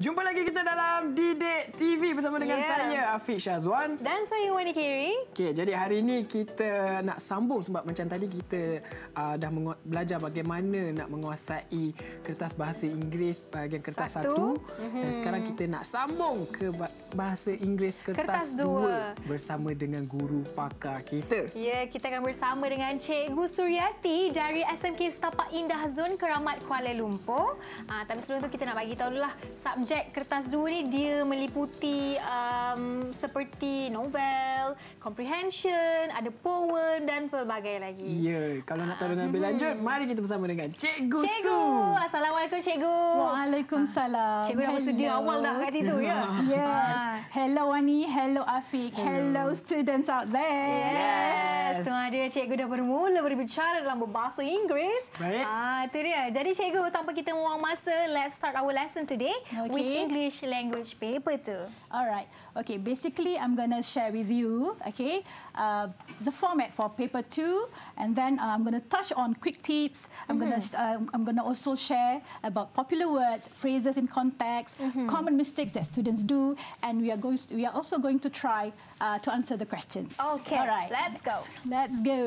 Jumpa lagi kita dalam Didik TV bersama dengan yeah. saya Afiq Syazwan dan saya Wani Kiri. Okey, jadi hari ini kita nak sambung sebab macam tadi kita uh, dah belajar bagaimana nak menguasai kertas bahasa Inggeris bahagian kertas satu, satu. Mm-hmm. dan sekarang kita nak sambung ke bahasa Inggeris kertas, kertas dua. dua bersama dengan guru pakar kita. Ya, yeah, kita akan bersama dengan Cikgu Suryati dari SMK Setapak Indah Zon Keramat Kuala Lumpur. Uh, tapi sebelum tu kita nak bagi tahu dululah subjek projek kertas dua ni dia meliputi um, seperti novel, comprehension, ada poem dan pelbagai lagi. Ya, kalau nak tahu dengan lebih lanjut, hmm. mari kita bersama dengan Cikgu, Cikgu. Su. Assalamualaikum Cikgu. Waalaikumsalam. Cikgu dah bersedia awal dah kat situ ya. Yes. Hello Wani, hello Afiq, hello, hello students out there. Yes. Tengah dia Cikgu dah bermula berbicara dalam berbahasa Inggeris. Baik. Ah, itu dia. Jadi Cikgu, tanpa kita membuang masa, let's start our lesson today. Okay with English language paper two. All right. Okay. Basically, I'm gonna share with you. Okay, uh, the format for paper two, and then uh, I'm gonna touch on quick tips. I'm mm -hmm. gonna uh, I'm gonna also share about popular words, phrases in context, mm -hmm. common mistakes that students do, and we are going. To, we are also going to try uh, to answer the questions. Okay. All right. Let's go. Let's go.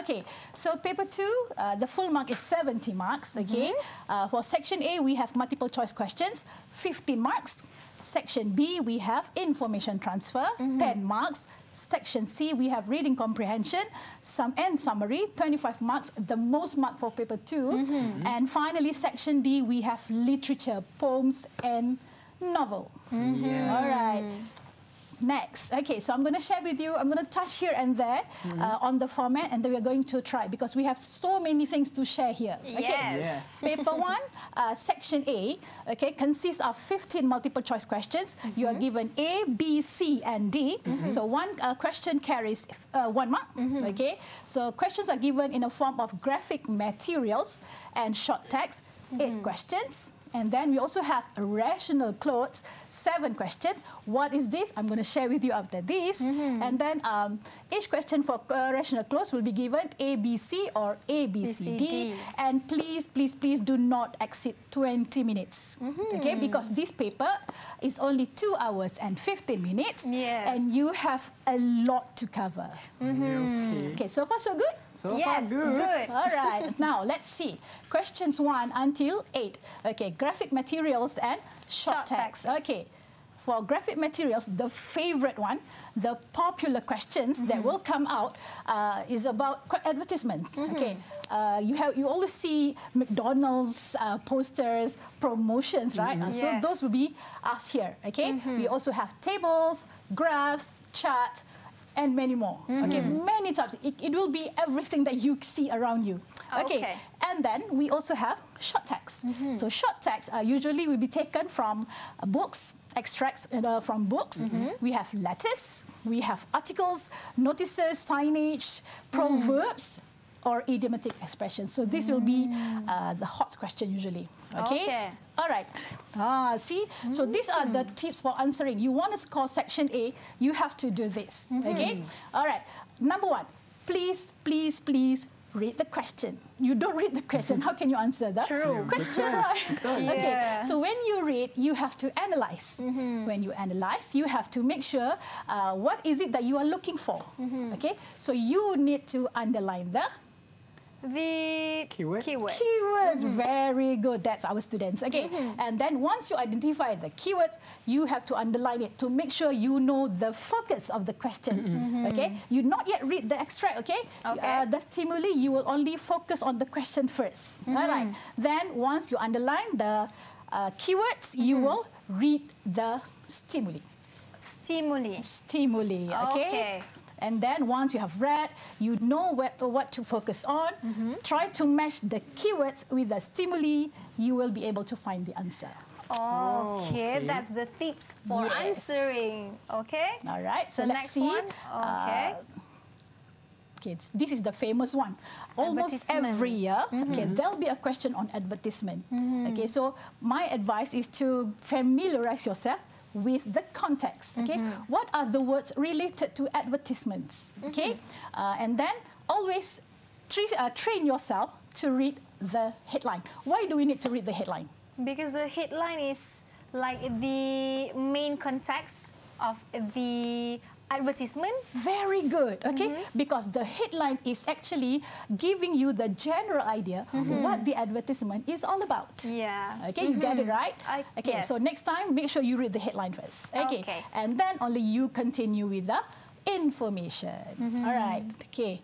Okay, so paper two, uh, the full mark is 70 marks. Okay, mm -hmm. uh, for section A, we have multiple choice questions, 15 marks. Section B, we have information transfer, mm -hmm. 10 marks. Section C, we have reading comprehension, sum and summary, 25 marks, the most mark for paper two. Mm -hmm. And finally, section D, we have literature, poems and novel. Mm -hmm. yeah. All right. Next, okay, so I'm going to share with you, I'm going to touch here and there mm -hmm. uh, on the format and then we're going to try because we have so many things to share here. Okay, yes. yes. Paper one, uh, section A, okay, consists of 15 multiple choice questions. Mm -hmm. You are given A, B, C, and D. Mm -hmm. So one uh, question carries uh, one mark, mm-hmm. okay? So questions are given in a form of graphic materials and short text, eight mm-hmm. questions. And then we also have rational cloze, seven questions. What is this? I'm going to share with you after this. Mm -hmm. And then um, each question for uh, rational cloze will be given A, B, C or A, B, C, D. And please, please, please do not exceed 20 minutes. Mm -hmm. Okay, because this paper is only two hours and 15 minutes. Yes. And you have a lot to cover. Mm -hmm. okay. okay, so far so good? So yes, far good. good. All right, now let's see. Questions one until eight. Okay, graphic materials and short, short text. text. Okay, for graphic materials, the favorite one, the popular questions mm -hmm. that mm-hmm. will come out uh, is about advertisements. Mm -hmm. Okay, uh, you have you always see McDonald's uh, posters, promotions, right? Mm -hmm. So those will be us here. Okay, mm-hmm. we also have tables, graphs, charts and many more. Mm -hmm. Okay, many types. It, it, will be everything that you see around you. Okay. okay. And then we also have short texts. Mm -hmm. So short texts uh, usually will be taken from uh, books, extracts uh, from books. Mm -hmm. We have letters, we have articles, notices, signage, proverbs, or idiomatic expressions. So this mm. will be mm. uh, the hot question usually. Okay? okay. All right. Ah, see? Mm. So these are the tips for answering. You want to score section A, you have to do this. Mm -hmm. Okay? All right. Number one, please, please, please read the question. You don't read the question, how can you answer that True. question? yeah. Okay, so when you read, you have to analyze. Mm -hmm. When you analyze, you have to make sure uh, what is it that you are looking for. Mm -hmm. Okay, so you need to underline the the Keyword? keywords. Keywords, mm -hmm. very good. That's our students. Okay, mm -hmm. and then once you identify the keywords, you have to underline it to make sure you know the focus of the question. Mm -hmm. Okay, you not yet read the extract. Okay, okay. Uh, the stimuli you will only focus on the question 1st All right. Then once you underline the uh, keywords, you will read the stimuli. Stimuli. Stimuli. Okay. okay. And then once you have read, you know what, what to focus on. Mm -hmm. Try to match the keywords with the stimuli. You will be able to find the answer. Oh, okay. okay. that's the tips for yes. answering. Okay. All right. So the let's see. One. Okay. Uh, okay, this is the famous one. Almost every year, mm -hmm. okay, there'll be a question on advertisement. Mm -hmm. Okay, so my advice is to familiarize yourself with the context. Okay, mm -hmm. what are the words related to advertisements? Okay, mm -hmm. uh, and then always tra uh, train yourself to read the headline. Why do we need to read the headline? Because the headline is like the main context of the advertisement. Very good, okay? Mm-hmm. Because the headline is actually giving you the general idea mm-hmm. what the advertisement is all about. Yeah. Okay, you get it mm-hmm. right? I- okay, so next time make sure you read the headline first. Okay. Okay. And then only you continue with the information. All right. Okay.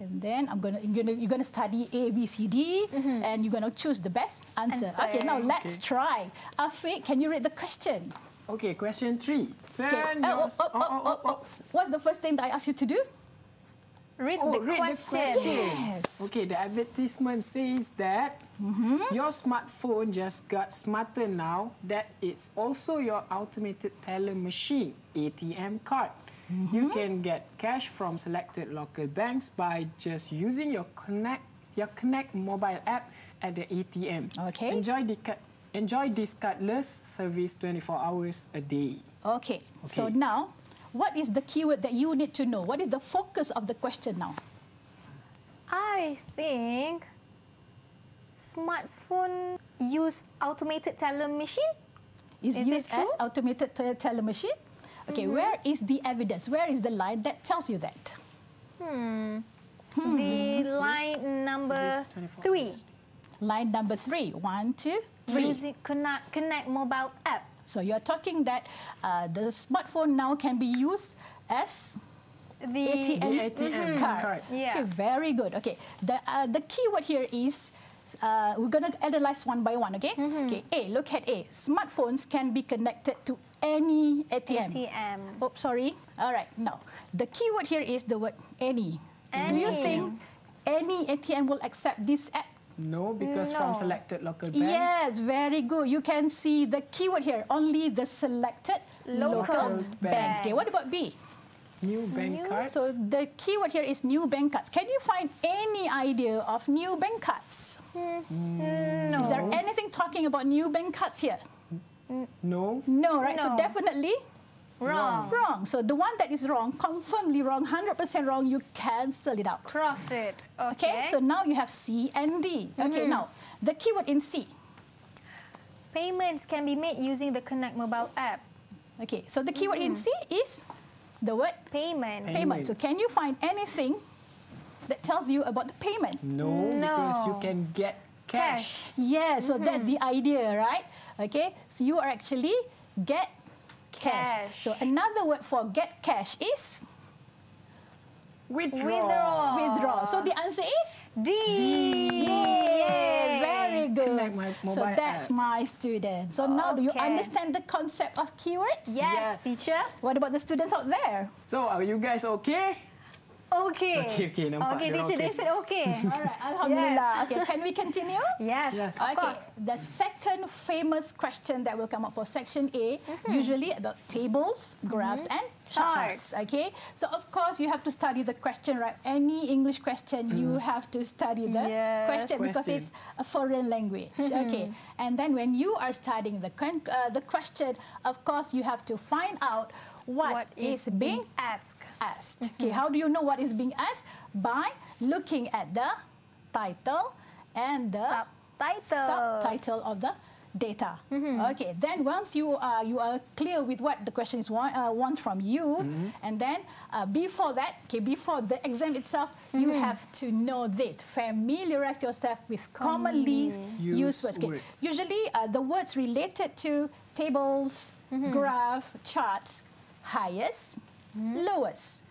And then I'm gonna you're gonna, you're gonna study A, B, C, D, and you're gonna choose the best answer. Answer. Okay, now let's try. Afiq, can you read the question? Okay, question three. Okay. Turn Uh, oh, yours- oh, oh, oh, oh. What's the first thing that I asked you to do? Read, Oh, the, read question. the question. Yes. Okay, the advertisement says that your smartphone just got smarter now that it's also your automated teller machine, ATM card. You can get cash from selected local banks by just using your Connect your Connect mobile app at the ATM. Okay. Enjoy the enjoy this cardless service 24 hours a day. Okay. okay. So now, what is the keyword that you need to know? What is the focus of the question now? I think smartphone use automated teller machine. Is, Is used as automated te- teller machine. Okay, where is the evidence? Where is the line that tells you that? Hmm. The line number Service 24 three. Line number three. One, two, three. Connect, connect mobile app. So you're talking that uh, the smartphone now can be used as The ATM, The ATM card. card. Yeah. Okay, very good. Okay, the uh, the keyword here is. Uh, we're going to analyze one by one, okay? Okay, A, look at A. Smartphones can be connected to any ATM. ATM. Oh, sorry. All right, no. The keyword here is the word any. Do you think any ATM will accept this app? No, because from selected local banks. Yes, very good. You can see the keyword here, only the selected local, Local banks. Okay, what about B? New bank New- cards. So the keyword here is new bank cards. Can you find any idea of new bank cards? No. Is there anything talking about new bank cards here? no. No, right? So definitely Wrong. wrong. So the one that is wrong, confirmly wrong, 100% wrong, you cancel it out. Cross it. Okay, Okay. so now you have C and D. Okay, mm-hmm. now the keyword in C. payments can be made using the Connect mobile app. Okay, so the keyword in mm-hmm. C is the word Payment. Pay- payment. So can you find anything that tells you about the payment? No, because you can get cash. Yeah, so that's mm-hmm. the idea, right? Okay, so you are actually get cash. Cash. So another word for get cash is Withdraw. Withdraw. withdraw. So the answer is D. Yay, very good. So that's app. my student. So now do you Okay. understand the concept of keywords? Yes, Yes. teacher. What about the students out there? So, are you guys okay? Okay. Okay, okay, nampak Okay, dia teacher, okay. they said okay. All right, Alhamdulillah. Okay, can we continue? yes, Yes. of Okay, course. the second famous question that will come up for section A, mm-hmm. usually about tables, graphs, mm-hmm. and charts. Charts. Okay, so of course you have to study the question, right? Any English question, you mm. have to study the Yes. question because it's a foreign language. Mm-hmm. Okay, and then when you are studying the uh, the question, of course you have to find out what is, being asked? asked. Okay, how do you know what is being asked? By looking at the title and the Subtitle. subtitle of the data. Okay, then once you are you are clear with what the question is want, uh, wants from you, and then uh, before that, okay, before the exam itself, you have to know this. Familiarize yourself with commonly used Used words. Okay, words. Usually, uh, the words related to tables, graph, charts, highest, hmm? lowest,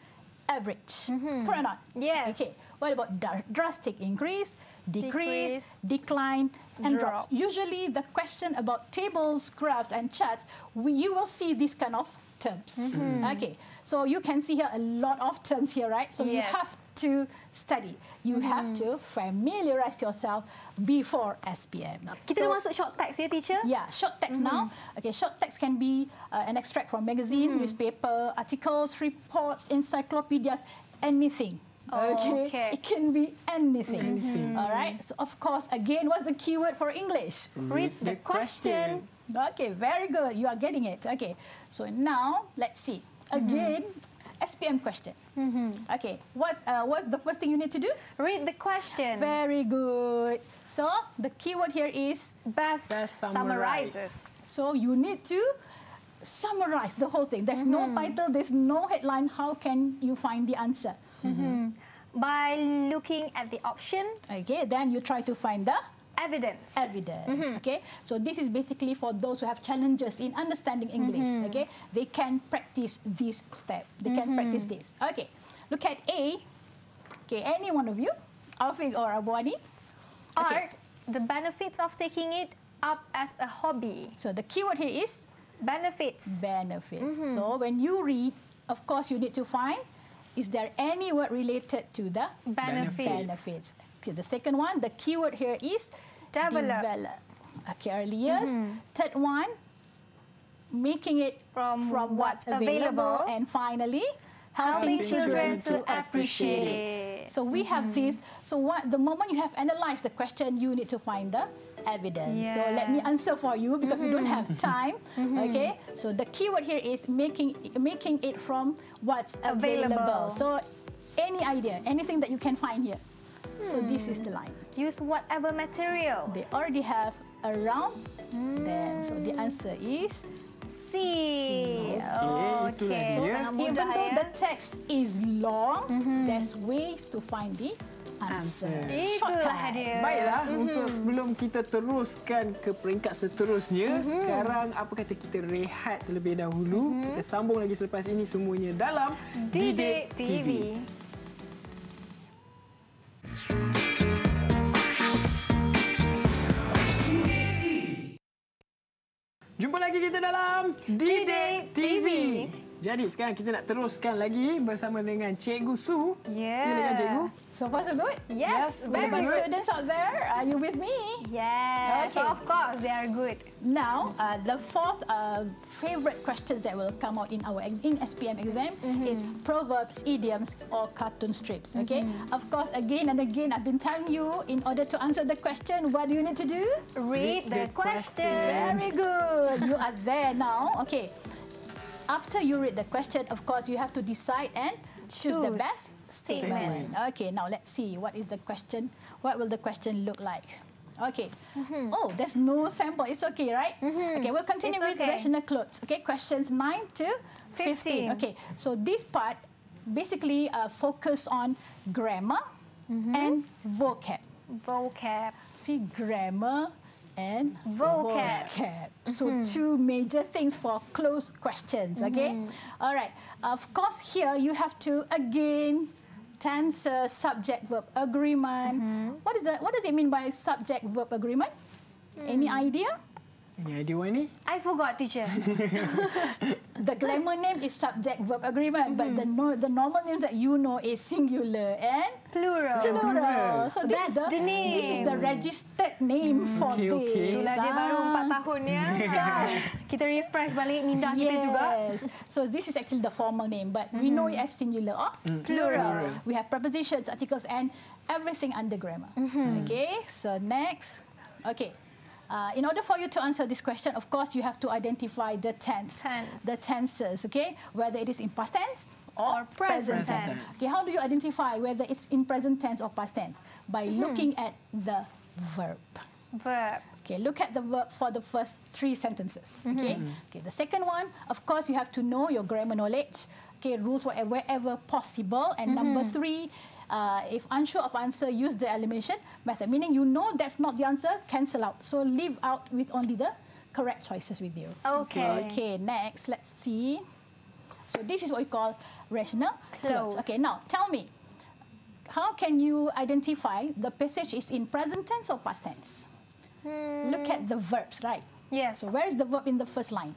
average. Mm-hmm. Correct or not? Yes. Okay. What about dr- drastic increase, decrease, Decrease, decline, and drops? drop. Usually, the question about tables, graphs, and charts, we, you will see this kind of terms. Mm-hmm. Okay. So you can see here a lot of terms here, right? So you have to study. You mm-hmm. have to familiarize yourself before SPM. Kita So- dah masuk short text ya, teacher? yeah, short text now. Mm-hmm. Okay, short text can be uh, an extract from magazine, newspaper, articles, reports, encyclopedias, anything. Oh, okay. okay. it can be anything. Anything. All right. So of course, again, what's the keyword for English? Read the question. Okay, very good. You are getting it. Okay. So now let's see again. SPM question. Okay, what's uh, what's the first thing you need to do? Read the question. Very good. So the keyword here is Best, Best summarizes. so you need to summarize the whole thing. There's no title, there's no headline. How can you find the answer? By looking at the option, Okay, then you try to find the evidence. evidence. Mm-hmm. Okay, so this is basically for those who have challenges in understanding English. Mm-hmm. Okay, they can practice this step. They can mm-hmm. practice this. Okay, look at A. Okay, any one of you, Afiq or Abu Ani. Okay. Art, the benefits of taking it up as a hobby. So the keyword here is Benefits. benefits. So when you read, of course, you need to find is there any word related to the Benefits. benefits. Okay, the second one, the keyword here is Develop. develop. Okay, earlier. Mm-hmm. Third one, making it From from what's what's available. available. And finally, Helping helping, children to appreciate it. it. So we have mm-hmm. this. So what, the moment you have analysed the question, you need to find the evidence. So let me answer for you because we don't mm-hmm. have time. Okay. So the keyword here is making making it from what's available. Available. So any idea, anything that you can find here. So this is the line. Use whatever materials. They already have around them. So the answer is C. Itulah Okay. dia. Sangat mudah even though ya. the text is long, there's ways to find the answer. Answer. Itulah dia. Baiklah, untuk sebelum kita teruskan ke peringkat seterusnya, sekarang apa kata kita rehat terlebih dahulu. Kita sambung lagi selepas ini semuanya dalam Didik TV. Jumpa lagi kita dalam Didik TV. TV. Jadi sekarang kita nak teruskan lagi bersama dengan Cikgu Su. Yeah. Silakan Cikgu. So far so good? Yes, Yes, very good. students out there, are you with me? Yes, Okay. of course, they are good. Now, uh, the fourth uh, favorite questions that will come out in our in SPM exam is proverbs, idioms, or cartoon strips. Okay. Of course, again and again, I've been telling you, in order to answer the question, what do you need to do? Read the the, question. question. Very good. You are there now. Okay. After you read the question, of course, you have to decide and choose, the best statement. Okay, now let's see. What is the question? What will the question look like? Okay. Mm-hmm. Oh, there's no sample. It's okay, right? Mm-hmm. Okay, we'll continue with It's okay. rational cloze. Okay, questions 9 to 15. 15. Okay, so this part basically uh, focus on grammar mm-hmm. and vocab. Vocab. See, grammar and Vocab. vocab. So two major things for closed questions. Okay. All right. Of course, here you have to again tense subject verb agreement. What is that? What does it mean by subject verb agreement? Any idea? Ini idea Wani. I forgot, teacher. The glamour name is subject verb agreement, but the no, the normal names that you know is singular and Plural. plural. So this is That's the, the name. this is the registered name for okay, this. okay. Itulah dia baru Ah. 4 tahun ya. Kan? Kita refresh balik minda kita juga. Yes. So this is actually the formal name, but we know it as singular or Plural. We have prepositions, articles, and everything under grammar. Okay. So next. Okay. Uh, in order for you to answer this question, of course, you have to identify the tense, Tense. the tenses. Okay, whether it is in past tense or, Or present tense. Okay, how do you identify whether it's in present tense or past tense? By looking at the verb. Verb. Okay, look at the verb for the first three sentences. Okay, okay. The second one, of course, you have to know your grammar knowledge. Okay, rules wherever, wherever possible. And number three, uh, if unsure of answer, use the elimination method. Meaning you know that's not the answer, cancel out. So leave out with only the correct choices with you. Okay. Okay, next, let's see. So this is what we call rational. Clause. Okay, now tell me, how can you identify the passage is in present tense or past tense? Look at the verbs, right? Yes. So where is the verb in the first line?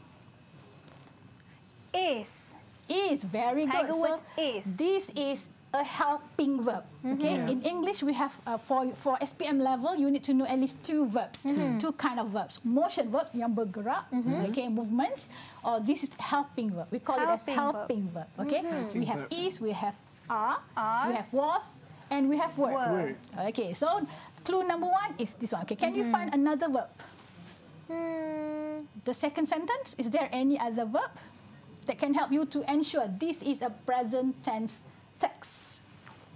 Is. Is very Tiger good. So is. this is a helping verb. Mm-hmm. Okay. Yeah. In English, we have uh, for for SPM level, you need to know at least two verbs, mm-hmm. two kind of verbs. Motion verbs yang bergerak, mm-hmm. okay, movements, or this is helping verb. We call it as Helping helping verb. Okay. We have verb. is, we have are, Are. we have was, and we have were. Were. Okay. So clue number one is this one. Okay. Can you find another verb? Hmm. The second sentence, is there any other verb that can help you to ensure this is a present tense text.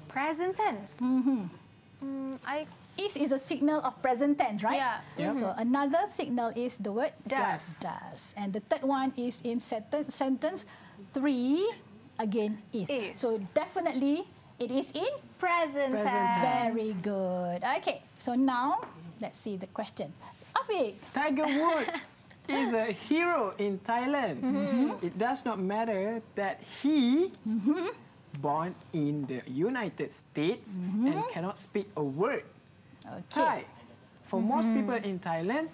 Present tense. Mm-hmm. Mm, I Is is a signal of present tense, right? Yeah. Yep. So another signal is the word Does. Does. And the third one is in senten- sentence three, again is. Is. So definitely it is in present, Present tense. tense. very good. Okay, so now let's see the question. Afiq, Tiger Woods is a hero in Thailand. It does not matter that he born in the United States and mm-hmm. cannot speak a word okay. Thai. For most mm-hmm. people in Thailand,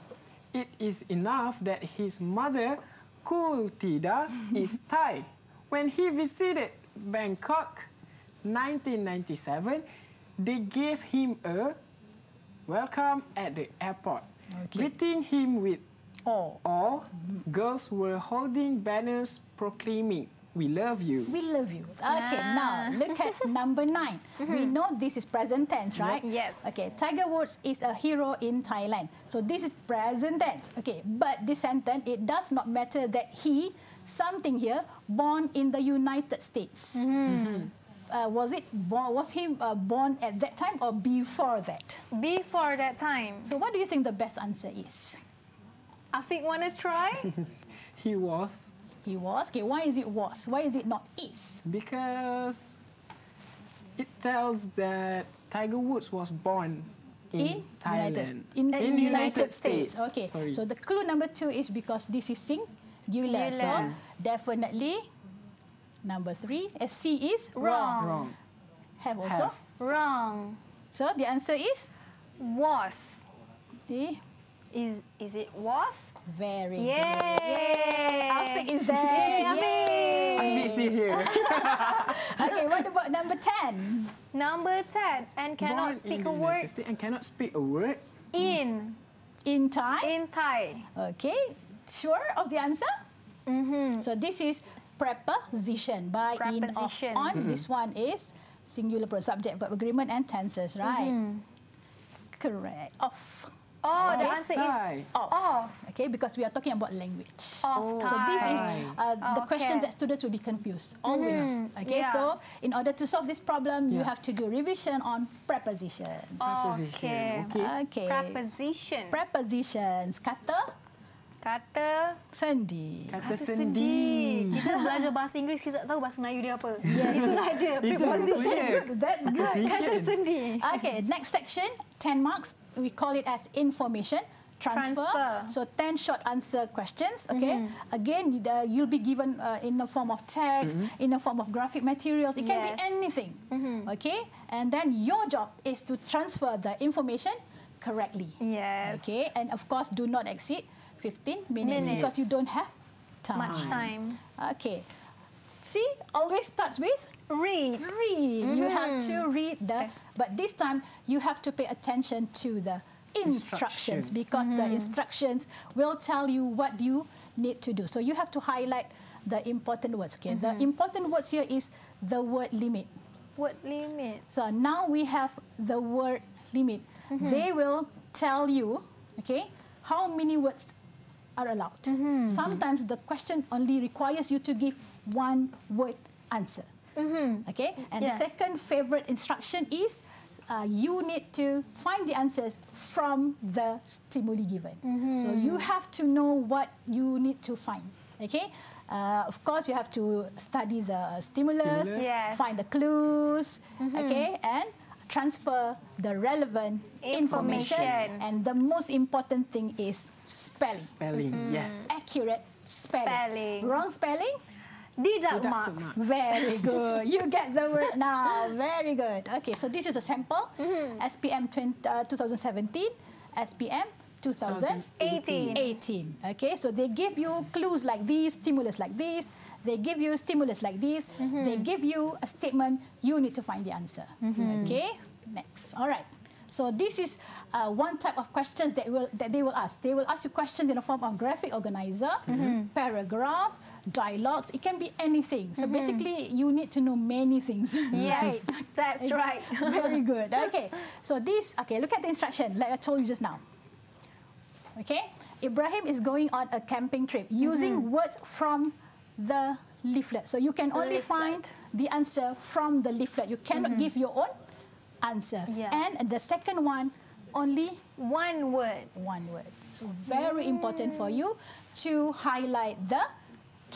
it is enough that his mother, Kultida, is Thai. When he visited Bangkok 1997, they gave him a welcome at the airport. Okay. Greeting him with Oh, awe, girls were holding banners proclaiming, We love you. we love you. Okay, Ah. now look at number 9 We know this is present tense, right? Yes. Okay, Tiger Woods is a hero in Thailand. So this is present tense. Okay, but this sentence, it does not matter that he, something here, born in the United States. Uh, was it born, was he uh, born at that time or before that? Before that time. So what do you think the best answer is? Afiq want to try? He was He was. Okay, why is it was? Why is it not is? because it tells that Tiger Woods was born in, Thailand. United, in, In United States. Okay. Sorry. So the clue number two is because this is singular. So Singular. definitely number three. A C is Wrong. wrong. Have also. Have. Wrong. So the answer is Was. the Is is it was? very Yay! good. Yay! Afiq is there. Yay, Yay! Afiq! I fix it here. Okay, what about number ten? Number 10. And cannot Born speak a word United and cannot speak a word. in. In Thai. In Thai. Okay. Sure of the answer? Mm-hmm. So this is preposition by in of Preposition. on. This one is singular pro subject verb agreement and tenses, right? Mm-hmm. Correct. Off. Oh, the Of answer is Off. off. Okay, because we are talking about language. Of So this is uh, the Okay. questions that students will be confused always. Okay, Yeah. so in order to solve this problem, you Yeah. have to do revision on prepositions. Preposition. Okay. Okay. Okay. Preposition. Prepositions. Kata Kata sendi. Kata Kata sendi. Kita belajar bahasa Inggeris, kita tak tahu bahasa Melayu dia apa. Itulah dia. Itu Preposition. That's good. Kata sendi. Okay, next section, 10 marks. We call it as information transfer. Transfer. So 10 short answer questions, okay? Again, the, you'll be given uh, in the form of text, in the form of graphic materials. It can be anything, okay? And then your job is to transfer the information correctly. Yes. Okay, and of course, do not exceed 15 minutes, Minutes. because you don't have time. Much time. Okay. See, always starts with Read. read. You mm-hmm. have to read the, but this time you have to pay attention to the instructions, Instructions. because the mm-hmm. instructions will tell you what you need to do. So you have to highlight the important words. Okay, the mm-hmm. important words here is the word limit. Word limit. So now we have the word limit. They will tell you, okay, how many words are allowed. Sometimes the question only requires you to give one word answer. Okay, and Yes. the second favorite instruction is uh, you need to find the answers from the stimuli given. So you have to know what you need to find. Okay, uh, of course you have to study the stimulus, Stimulus. Yes. find the clues, okay, and transfer the relevant information. Information. And the most important thing is spelling. Spelling. Yes. Accurate spelling. Spelling. Wrong spelling? Deduct marks. marks. Very good. You get the word now. Very good. Okay, so this is a sample. SPM 20, uh, 2017, SPM 2018. 18. Okay, so they give you clues like these, stimulus like this. They give you stimulus like this. They give you a statement. You need to find the answer. Okay, next. All right. So this is uh, one type of questions that will that they will ask. They will ask you questions in the form of graphic organizer, paragraph, dialogues. It can be anything. So mm-hmm. basically, you need to know many things. Yes, that's right. Very good. Okay. So this, okay, look at the instruction, like I told you just now. Okay. Ibrahim is going on a camping trip using mm-hmm. words from the leaflet. So you can only Leaflet. find the answer from the leaflet. You cannot mm-hmm. give your own answer. Yeah. And the second one, only One word. one word. So very important for mm. you to highlight the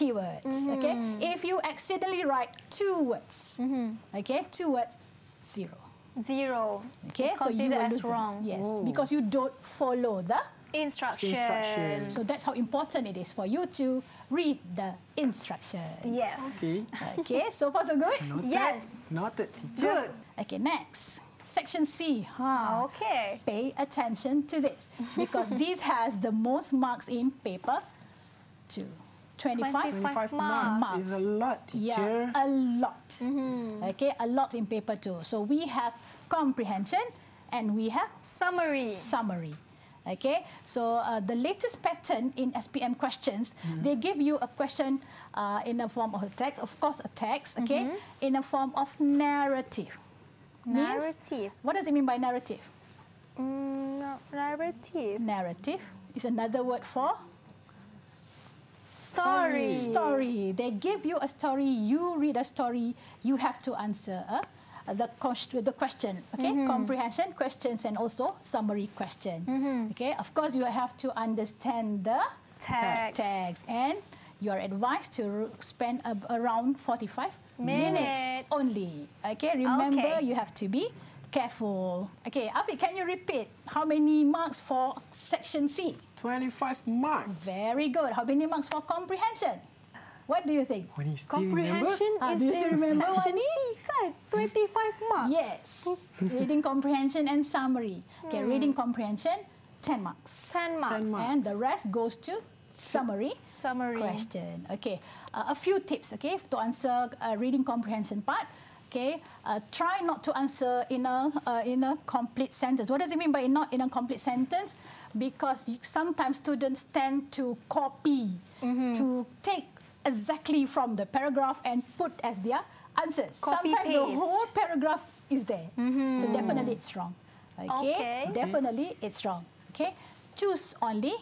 keywords. Okay. Mm-hmm. If you accidentally write two words, mm-hmm. okay, two words, zero. Zero. Okay, It's considered will as lose them. wrong. Yes, Oh. because you don't follow the. Instruction. Instruction. So that's how important it is for you to read the instruction. Yes. Okay. Okay, so far so good. Noted. Yes. Noted, teacher. Good. Okay, next section C. Huh. Okay. Pay attention to this because this has the most marks in paper two. 25 25 25 marks. marks is a lot, Yeah, a lot. Okay, a lot in paper two. So we have comprehension and we have Summary. summary. Okay, so uh, the latest pattern in SPM questions, they give you a question uh, in a form of a text, of course, a text, okay, in a form of narrative. Means- Narrative. what does it mean by narrative? Mm, no, narrative. Narrative is another word for Story. story. They give you a story, you read a story, you have to answer uh, the, the question. Okay, comprehension questions and also summary question. Okay, of course you have to understand the Text. text and you are advised to spend around 45 Minutes. only. Okay, remember Okay. you have to be careful. Okay, Afiq, can you repeat how many marks for section C? 25 marks. Very good. How many marks for comprehension? What do you think? When you still remember? Comprehension Ah, is do you still remember, section Wani? C kan? 25 marks. Yes. reading comprehension and summary. Okay, reading comprehension, 10 marks. 10 marks. 10 marks. And the rest goes to summary, Summary. question. Okay, uh, a few tips, okay, to answer uh, reading comprehension part. Okay, uh, try not to answer in a uh, in a complete sentence. What does it mean by not in a complete sentence? Because sometimes students tend to copy, to take exactly from the paragraph and put as their answers. Copy sometimes the paste. whole paragraph is there, so definitely it's wrong. Okay, Okay. definitely it's wrong. Okay, choose only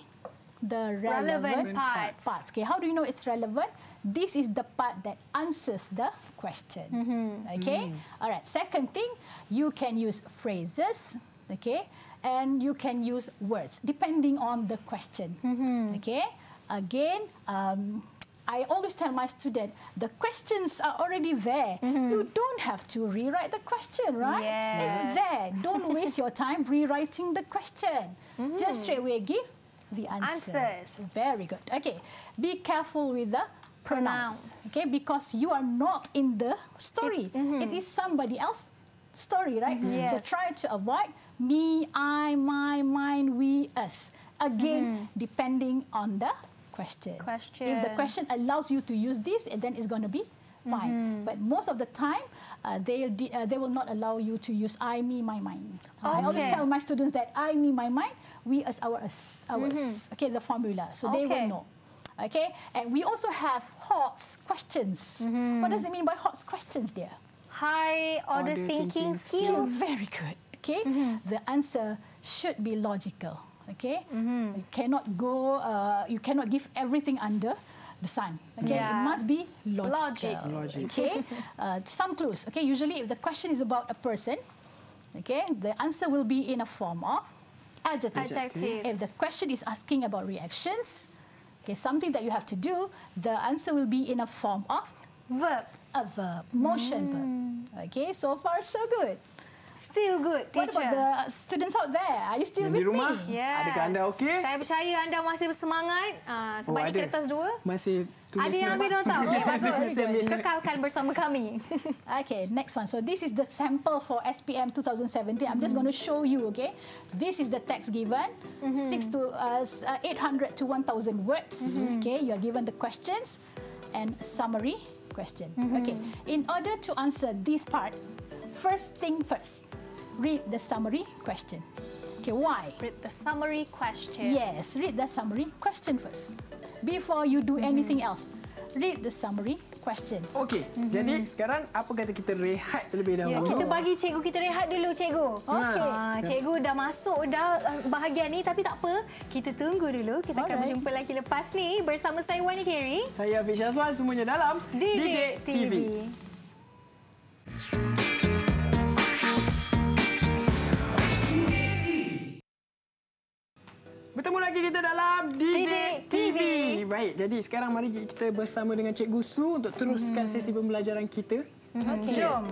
the relevant, Relevant parts. parts. Okay, how do you know it's relevant? This is the part that answers the question. Okay, all right. Second thing, you can use phrases. Okay, and you can use words depending on the question. Okay, again. Um, I always tell my student the questions are already there. You don't have to rewrite the question, right? It's Yes. there. Don't waste your time rewriting the question. Just straight away give the answers. Answers. Very good. Okay. Be careful with the Pronouns. Okay, because you are not in the story. It is mm-hmm. somebody else's story, right? Mm-hmm. So Yes. try to avoid me, I, my, mine, we, us. Again, mm-hmm. depending on the question. Question. If the question allows you to use this, then it's going to be fine. But most of the time, uh, they uh, they will not allow you to use I, me, my, mine. I always tell my students that I, me, my, mine, we, us, our, us, ours. Okay, the formula. So they will know. Okay, and we also have HOTS questions. What does it mean by HOTS questions, dear? High order, Order thinking, thinking skills. Very good. Okay, the answer should be logical. Okay, you cannot go. Uh, you cannot give everything under the sun. Okay, it must be logical. Logic. Logic. Okay, uh, some clues. Okay, usually if the question is about a person, okay, the answer will be in a form of adjectives. Adjectives. If the question is asking about reactions, okay, something that you have to do, the answer will be in a form of Verb. a verb, motion verb. Okay, so far so good. Still good, What teacher. about the students out there? Are you still Yang with di rumah? me? Yeah. Adakah anda okey? Saya percaya anda masih bersemangat. Uh, sebab ni ada. kertas dua. Masih Ada yang ambil nota. Okey, bagus. Kekalkan bersama kami. Okay, next one. So this is the sample for SPM 2017. I'm just going to show you, okay? This is the text given, six to uh, s- uh, 800 to 1,000 words. Okay, you are given the questions and summary question. Okay, in order to answer this part, first thing first, read the summary question. Okay, why? Read the summary question. Yes, read the summary question first. Before you do anything else, read the summary question. Okey, jadi sekarang apa kata kita rehat terlebih Ya, dahulu? kita bagi cikgu kita rehat dulu cikgu. Okey. Ah, cikgu dah masuk dah ah, bahagian ni tapi tak apa. Kita tunggu dulu. Kita akan Alright. berjumpa lagi lepas ni bersama saya Wani Kerry. Saya Hafiz Syazwan semuanya dalam Didik TV. Bertemu lagi kita dalam Didik Didik TV. TV. Baik, jadi sekarang mari kita bersama dengan Cikgu Su untuk teruskan Hmm. sesi pembelajaran kita. Okay. Jom.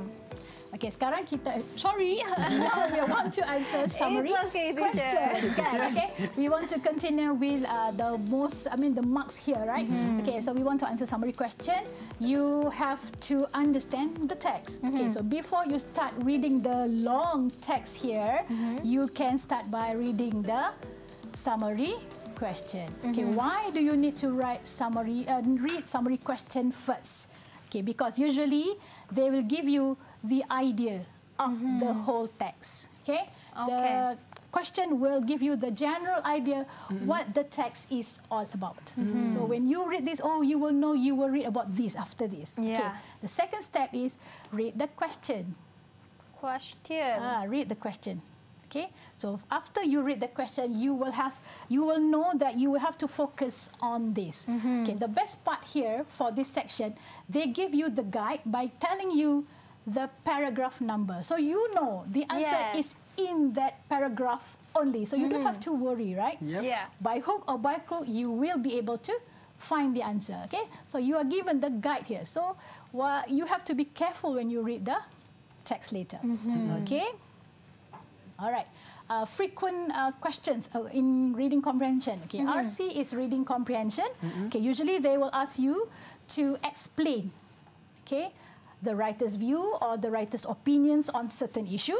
Okay, sekarang kita sorry, now we want to answer summary It's okay, question. Kan? Okay, we want to continue with uh, the most, I mean the marks here, right? Mm-hmm. Okay, so we want to answer summary question. You have to understand the text. Okay, Mm-hmm. so before you start reading the long text here, Mm-hmm. you can start by reading the summary question. Okay, Mm-hmm. why do you need to write summary? Uh, read summary question first. Okay, because usually they will give you the idea of the whole text. Okay, Okay. the question will give you the general idea what the text is all about. So when you read this, oh, you will know you will read about this after this. Okay. The second step is read the question. Question. Ah, read the question. Okay. So after you read the question, you will have you will know that you will have to focus on this. Okay. The best part here for this section, they give you the guide by telling you the paragraph number. So you know the answer is Yes. in that paragraph only. So you don't have to worry, right? Yep. Yeah. By hook or by crook, you will be able to find the answer. Okay, so you are given the guide here. So wha- you have to be careful when you read the text later. Okay. All right. Uh, frequent uh, questions uh, in reading comprehension. Okay, RC is reading comprehension. Okay, usually they will ask you to explain. Okay, the writer's view or the writer's opinions on certain issue,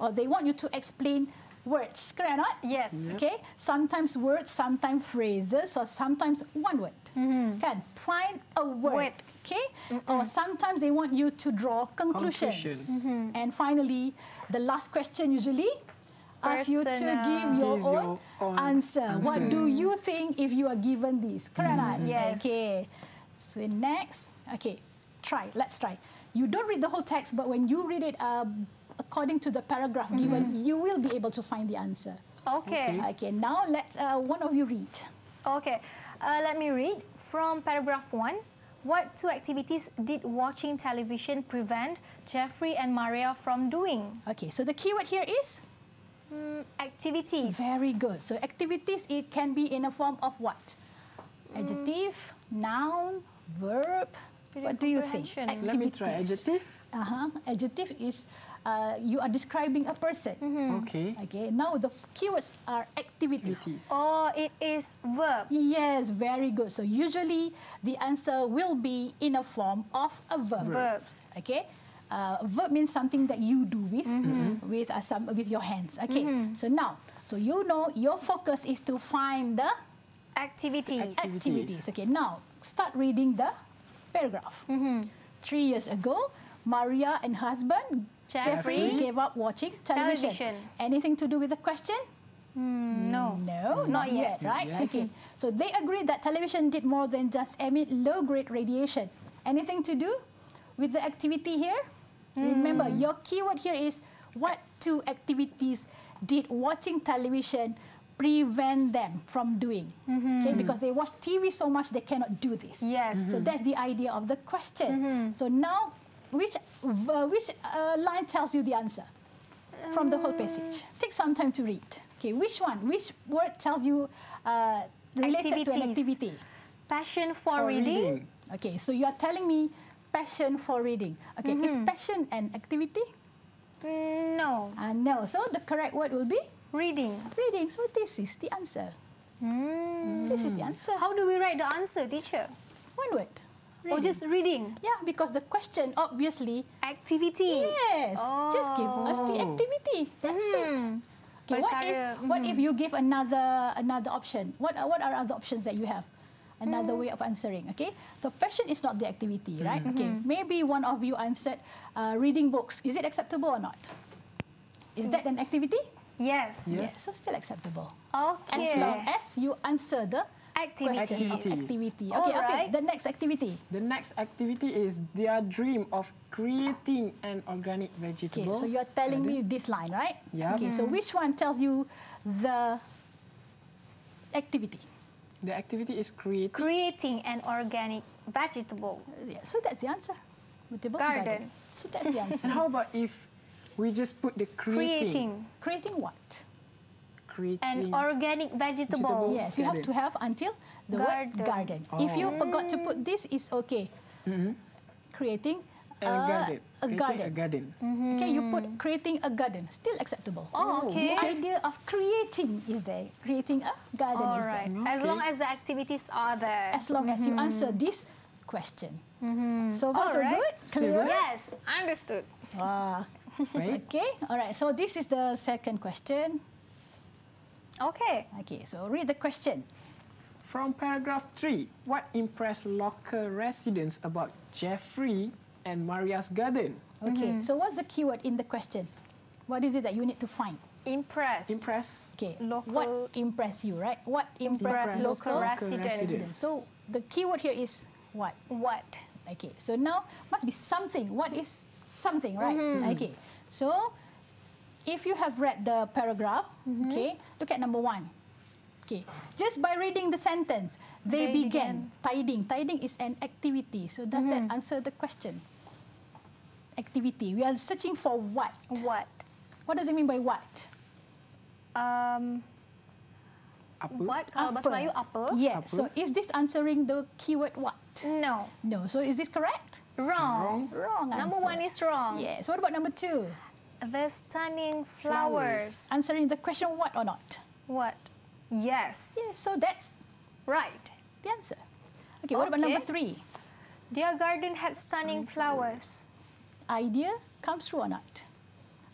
or they want you to explain words. Correct or not? Yes. Okay. Sometimes words, sometimes phrases, or sometimes one word. Can find a word. Word. Okay. Or sometimes they want you to draw conclusions. Conclusions. And finally, the last question usually asks you to Personal. give your Give own, your own answer. What answer. do you think if you are given this? Correct or not? Yes. Okay. So next, okay, try. Let's try. You don't read the whole text, but when you read it um, according to the paragraph given, you will be able to find the answer. Okay. Okay, now let uh, one of you read. Okay. Uh, let me read from paragraph one. What two activities did watching television prevent Jeffrey and Maria from doing? Okay, so the keyword here is Mm, activities. very good. So activities, it can be in a form of what? Adjective, noun, verb. What do you think? comprehension. Let me try Activities. adjective. Uh-huh. Adjective is uh, you are describing a person. Okay. Okay, now the keywords are activities. Activities. Or it is verb. Yes, very good. So usually the answer will be in a form of a verb. Verbs. Okay. Uh, verb means something that you do with with uh, some with your hands. Okay. So now, so you know your focus is to find the Activities. Activities. activities. Okay. Now start reading the paragraph. Three years ago, Maria and husband Jeffrey gave up watching television. Television. Anything to do with the question? Hmm, no. No, hmm, not, Not yet, yet. right? Yet. Okay. So they agreed that television did more than just emit low-grade radiation. Anything to do with the activity here? Hmm. Remember, your keyword here is what two activities did watching television prevent them from doing? Mm-hmm. Okay, because they watch TV so much they cannot do this. Yes. So mm-hmm. that's the idea of the question. Mm-hmm. So now, which uh, which uh, line tells you the answer from the whole passage? Take some time to read. Okay, which one? Which word tells you uh, related to an activity? Passion for, For reading. Okay, so you are telling me passion for reading. Okay, is passion an activity? Mm, No. Uh, no. So the correct word will be Reading. reading. So this is the answer. This is the answer. How do we write the answer, teacher? One word. Or just reading? Yeah, because the question obviously Activity. Yes, just give us the Oh. activity. That's hmm. it. Okay, what if Perkara, what if hmm. you give another another option? What what are other options that you have? Another hmm. way of answering. Okay, the passion is not the activity, right? Okay, maybe one of you answered uh, reading books. Is it acceptable or not? Is that an activity? Yes. Yes. so still acceptable. Okay. As long as you answer the question of Activities. activity. Okay, okay. Alright. The next activity. The next activity is their dream of creating an organic Okay, so you're telling me this line, right? Yeah. Okay, so mm-hmm. which one tells you the activity? The activity is creating. Creating an organic vegetable. Yeah, so that's the answer. Vegetable Garden. So that's the answer. And how about if we just put the creating? Creating. Creating what? Creating An organic vegetables. Vegetable. Yes, you have to have until the word Garden. garden. If you Oh. forgot to put this, it's okay. Mm-hmm. Creating a garden. A Creating garden. A garden. Mm-hmm. Okay, you put creating a garden, still acceptable. Oh, oh okay. The idea of creating is there. Creating a garden All is right. there. As long as the activities are there. As long as you mm-hmm. answer this question. So far, so Alright. good? Still Clear? good? Yes, understood. Wow. Right? Okay, all right. So this is the second question. Okay. Okay, so read the question. From paragraph 3, what impressed local residents about Jeffrey and Maria's garden? Okay, mm-hmm. so what's the keyword in the question? What is it that you need to find? Impressed. Impress Okay, Local- what impressed you, right? What impressed Impressed local, local residents. residents? So the keyword here is what? what? Okay, so now must be something. What is something, right? Mm-hmm. Okay, so if you have read the paragraph, okay, look at number one. Okay, just by reading the sentence, they, They began. Tiding. Tiding is an activity. So does that answer the question? Activity. We are searching for what? What? What does it mean by what? Um, apa? what? Kalau bahasa Melayu apa? Yes. Apa? So is this answering the keyword what? No. No. So is this correct? Wrong. Wrong Number answer. one is wrong. Yes. What about number two? The stunning flowers. Answering the question what or not? What? Yes. Yes. So that's Right. the answer. Okay. What about number three? Their garden had stunning flowers. Idea comes true or not?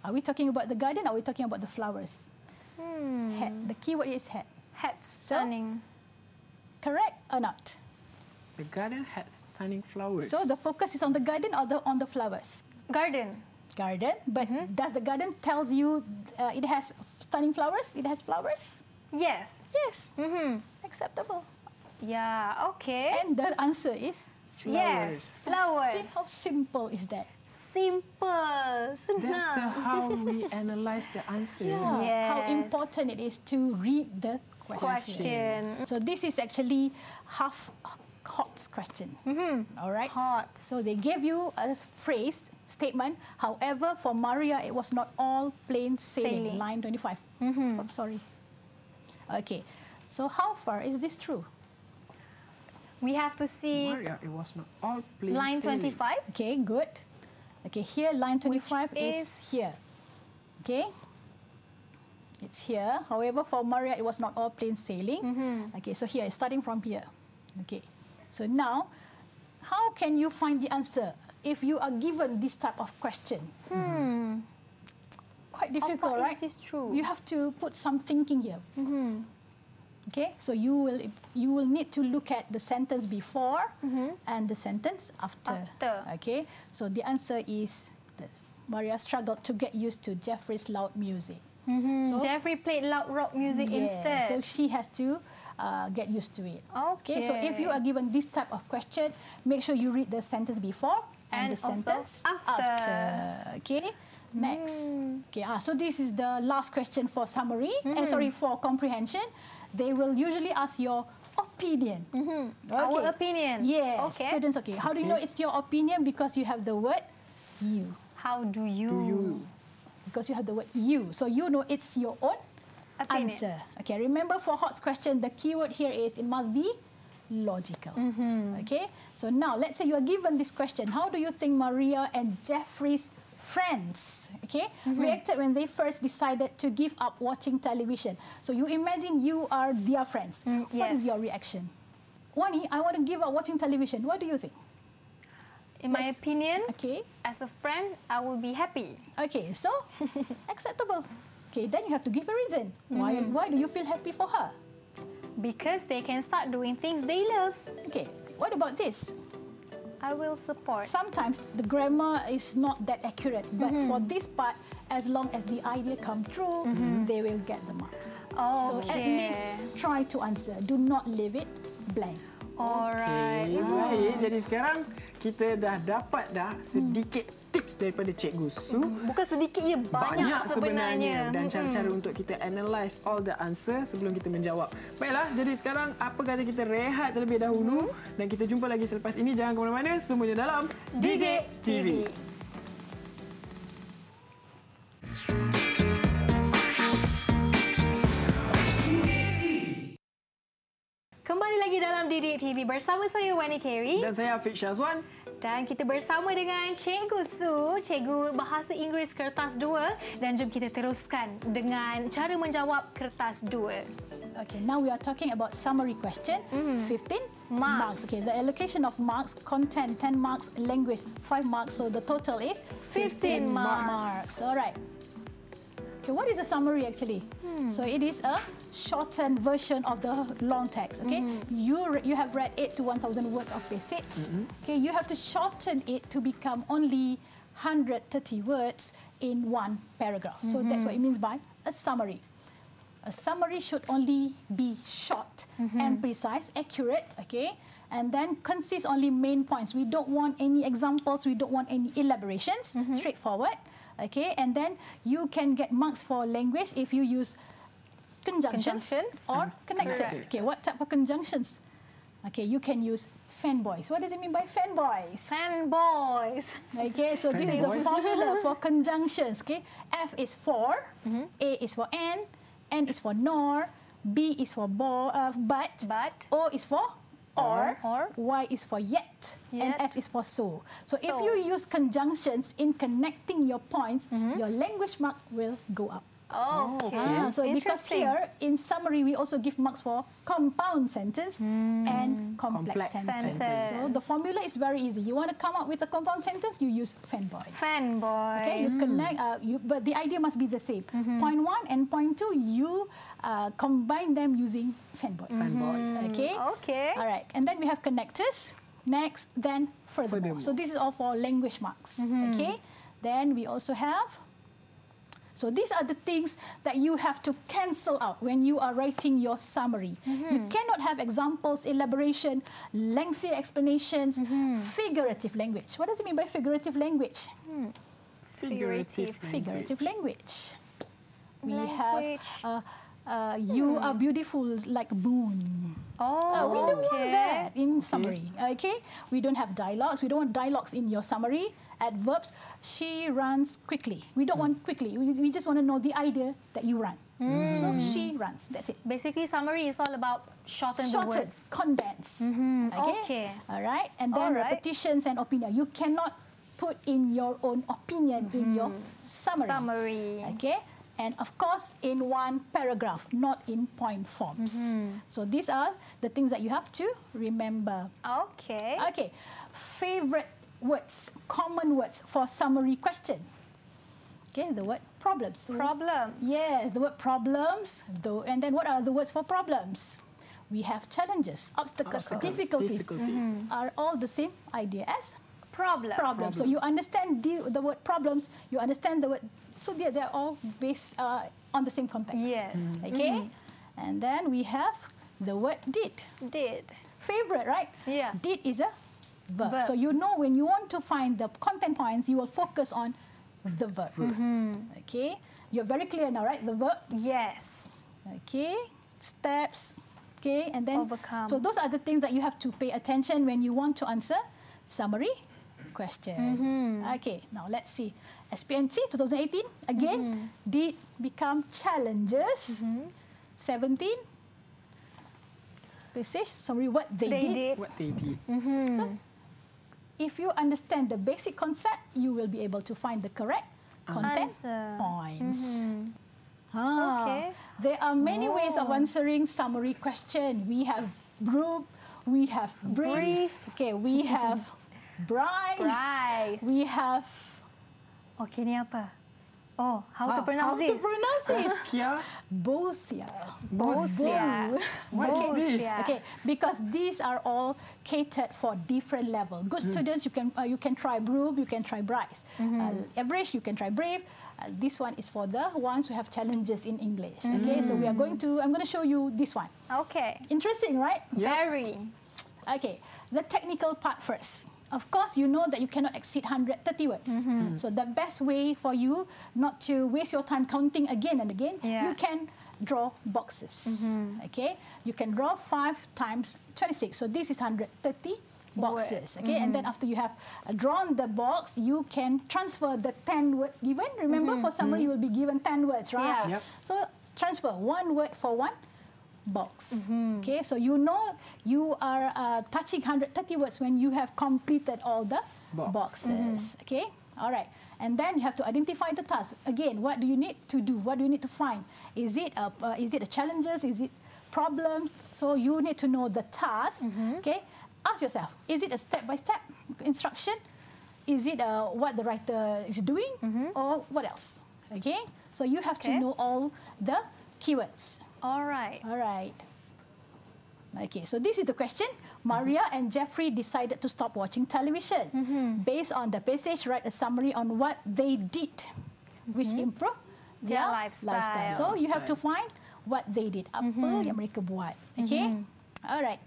Are we talking about the garden? Or are we talking about the flowers? Hmm. Head. The keyword is head. Had stunning. Correct or not? The garden had stunning flowers. So the focus is on the garden or the, on the flowers? Garden. Garden. But Mm-hmm. does the garden tells you uh, it has stunning flowers? It has flowers? Yes. Yes. Mm-hmm. Acceptable. Yeah. Okay. And the answer is yes. Flowers. See how simple is that? Simple. Senang. That's the how we analyze the answer. Yeah. How Yes. important it is to read the question. Question. So this is actually half HOTS question. Mm-hmm. All right. Hot. So they gave you a phrase statement. However, for Maria, it was not all plain sailing. Sailing. Line 25. Mm-hmm. Oh, sorry. Okay. So how far is this true? We have to see Maria, it was not all plain sailing. line sailing. 25. Okay, good. Okay, here line 25 is, is- here. Okay. It's here. However, for Maria, it was not all plain sailing. Mm-hmm. Okay, so here, starting from here. Okay. So now, how can you find the answer if you are given this type of question? Quite difficult, right? is this true? You have to put some thinking here. Okay, so you will you will need to look at the sentence before and the sentence after. After. Okay, so the answer is that Maria struggled to get used to Jeffrey's loud music. So- Jeffrey played loud rock music Yeah, instead. So she has to uh, get used to it. Okay. So if you are given this type of question, make sure you read the sentence before and, And the sentence after. Okay. Next. Hmm. Okay. Ah, so this is the last question for summary. Hmm. And sorry for comprehension. They will usually ask your opinion. Hmm. Our opinion. Yes. Okay. Students. Okay. How do you know it's your opinion? Because you have the word you. How do you? Do you? Because you have the word you. So you know it's your own Answer. Okay, remember for HOTS question, the keyword here is it must be logical. Mm-hmm. Okay, so now let's say you are given this question. How do you think Maria and Jeffrey's friends okay, Mm-hmm. reacted when they first decided to give up watching television? So you imagine you are their friends. Mm, What is your reaction? Wani, I want to give up watching television. What do you think? In my Yes. opinion, Okay, as a friend, I will be happy. okay, so acceptable. Okay, then you have to give a reason. Why, Mm-hmm. why do you feel happy for her? Because they can start doing things they love. Okay, what about this? I will support. Sometimes the grammar is not that accurate, but for this part, as long as the idea come true, they will get the marks. So at Okay. least try to answer. Do not leave it blank. Alright. Okay, baik. Jadi sekarang kita dah dapat dah sedikit tips daripada Cikgu Su. Bukan sedikit, ya banyak, sebenarnya. dan cara-cara untuk kita analyse all the answer sebelum kita menjawab. Baiklah, jadi sekarang apa kata kita rehat terlebih dahulu dan kita jumpa lagi selepas ini. Jangan ke mana-mana, semuanya dalam DJ TV. Kembali lagi dalam Didik TV bersama saya Wani Kerry Dan saya Afiq Syazwan. dan kita bersama dengan Cikgu Su, Cikgu Bahasa Inggeris Kertas 2 dan jom kita teruskan dengan cara menjawab Kertas 2. Okay, now we are talking about summary question. 15 Marks. Okay, the allocation of marks, content 10 marks, language 5 marks. So the total is 15 marks. marks. All right. Okay, what is a summary actually? Hmm. So it is a shortened version of the long text. Okay, mm-hmm. you re- you have read eight to 1,000 words of passage. Mm-hmm. Okay, you have to shorten it to become only 130 words in one paragraph. So that's what it mm-hmm. means by a summary. A summary should only be short and precise, accurate, okay? And then consist only main points. We don't want any examples, we don't want any elaborations, straightforward, okay? And then you can get marks for language if you use conjunctions, Conjunctions. or connectors. Correct. Okay, what type of conjunctions? Okay, you can use fanboys. What does it mean by fanboys? Fanboys. Okay, so this is the formula for conjunctions. Okay, F is for, A is for and, N is for nor, B is for bo, uh, but, But. O is for or, Or. Y is for yet, and S is for so. So, if you use conjunctions in connecting your points, mm-hmm. your language mark will go up. Okay. Ah, so because here in summary we also give marks for compound sentence and complex, Complex sentence. sentence. So the formula is very easy. You want to come up with a compound sentence, you use fanboys. Fanboys. Okay, you connect, uh, you, but the idea must be the same. Point one and point two, you uh, combine them using fanboys. Fanboys. Okay. Okay. All right, and then we have connectors. Next, then furthermore. Furthermore. So this is all for language marks. Okay. Then we also have. So these are the things that you have to cancel out when you are writing your summary. You cannot have examples, elaboration, lengthy explanations, figurative language. What does it mean by figurative language? Figurative. Figurative language. We Language. have uh, uh, you are beautiful like moon. Oh, Uh, we don't want that in summary. Okay, we don't have dialogues. We don't want dialogues in your summary. Adverbs. She runs quickly. We don't want quickly. We, we just want to know the idea that you run. So she runs. That's it. Basically, summary is all about shorten the Shorten, words. condense. Okay. Okay. All right. And then right. repetitions and opinion. You cannot put in your own opinion in your summary. Summary. Okay. And of course, in one paragraph, not in point forms. So these are the things that you have to remember. Okay. Okay, favorite words, common words for summary question. Okay, the word problems. Problem. Yes, the word problems. Though, and then what are the words for problems? We have challenges, obstacles, Obstacles, difficulties. difficulties. Mm-hmm. Are all the same idea as Problem. problems. So you understand the, the word problems. You understand the word. So they they're all based uh, on the same context. Yes. Mm-hmm. Mm-hmm. Okay, and then we have the word did Did. favorite, right? Yeah. Did is a verb. Verb. So you know when you want to find the content points, you will focus on the verb. Mm-hmm. Okay. You're very clear now, right? The verb. Yes. Okay. Steps. Okay. And then. Overcome. So those are the things that you have to pay attention when you want to answer summary question. Mm-hmm. Okay. Now let's see. SPNC 2018 again mm-hmm. did become challenges. 17 passage summary what they, They did. did. What they did. So, if you understand the basic concept, you will be able to find the correct content Answer. points. Ah, Okay. There are many ways of Oh. answering summary question. We have group, we have brief. Brief. Okay, we have bryce. Bryce. We have Okay, ni apa? Oh, how to Ah, pronounce how to this? pronounce this? Kia. Bosia. Bosia. What is this? Bosia. Okay, because these are all catered for different level. Good students, you can uh, you can try Broom, you can try Bryce. Uh, average, you can try Brave. Uh, this one is for the ones who have challenges in English. Okay, so we are going to. I'm going to show you this one. Okay. Interesting, right? Very. Okay, the technical part first. Of course, you know that you cannot exceed 130 words. So the best way for you not to waste your time counting again and again, Yeah. you can draw boxes. Okay, you can draw five times 26. So this is 130 boxes. Okay, and then after you have uh, drawn the box, you can transfer the 10 words given. Remember, for summary, you will be given 10 words, right? Yeah. Yep. So transfer one word for one box. Okay, so you know you are uh, touching 130 words when you have completed all the Box. boxes. Okay, all right. And then you have to identify the task. Again, what do you need to do? What do you need to find? Is it a, uh, is it a challenges? Is it problems? So you need to know the task. Okay, ask yourself: Is it a step-by-step instruction? Is it uh, what the writer is doing, or what else? Okay, so you have to know all the keywords. All right. All right. Okay, so this is the question. Maria and Jeffrey decided to stop watching television. Based on the passage, write a summary on what they did, which improved Their their, lifestyle. So you have to find what they did. Apa yang mereka buat. Okay? All right.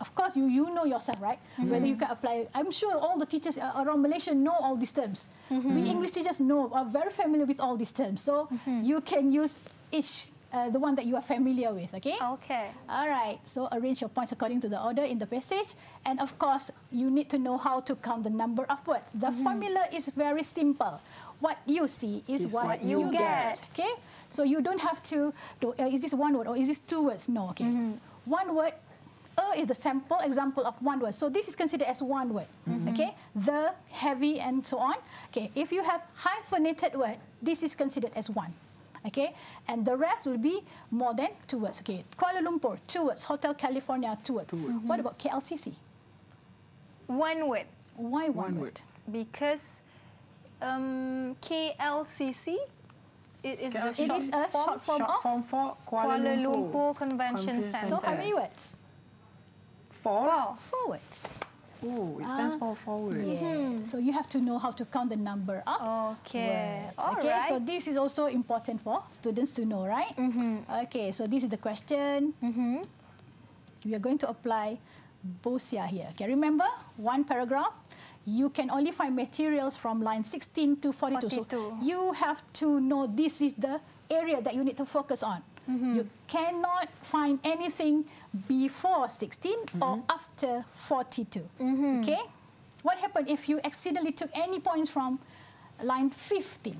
Of course, you, you know yourself, right? Whether you can apply. I'm sure all the teachers around Malaysia know all these terms. We English teachers know, are very familiar with all these terms. So you can use each, uh, the one that you are familiar with, okay? Okay. All right, so arrange your points according to the order in the passage. And of course, you need to know how to count the number of words. The formula is very simple. What you see is, Is what, what you, you get. get. Okay? So you don't have to, do, uh, is this one word or is this two words? No, okay. One word, a is the sample example of one word. So this is considered as one word. Okay? The, heavy, and so on. Okay, if you have hyphenated word, this is considered as one. Okay, and the rest will be more than two words. Okay, Kuala Lumpur, two words. Hotel California, two words. Two words. What about KLCC? One word. Why one, One word? word. Because um, KLCC it is the KLCC. It short is a form. short form Short of. form for Kuala, Kuala Lumpur Convention Convention So how Centre. many words? Four. Four. Four words. Oh, it stands for forward. Yeah. So you have to know how to count the number of Okay. words. All okay. right. So this is also important for students to know, right? Okay. So this is the question. We are going to apply BOSIA here. Okay. Remember, one paragraph. You can only find materials from line 16 to 42. So 42. you have to know this is the area that you need to focus on. You cannot find anything before 16 or after 42. Okay? What happened if you accidentally took any points from line 15?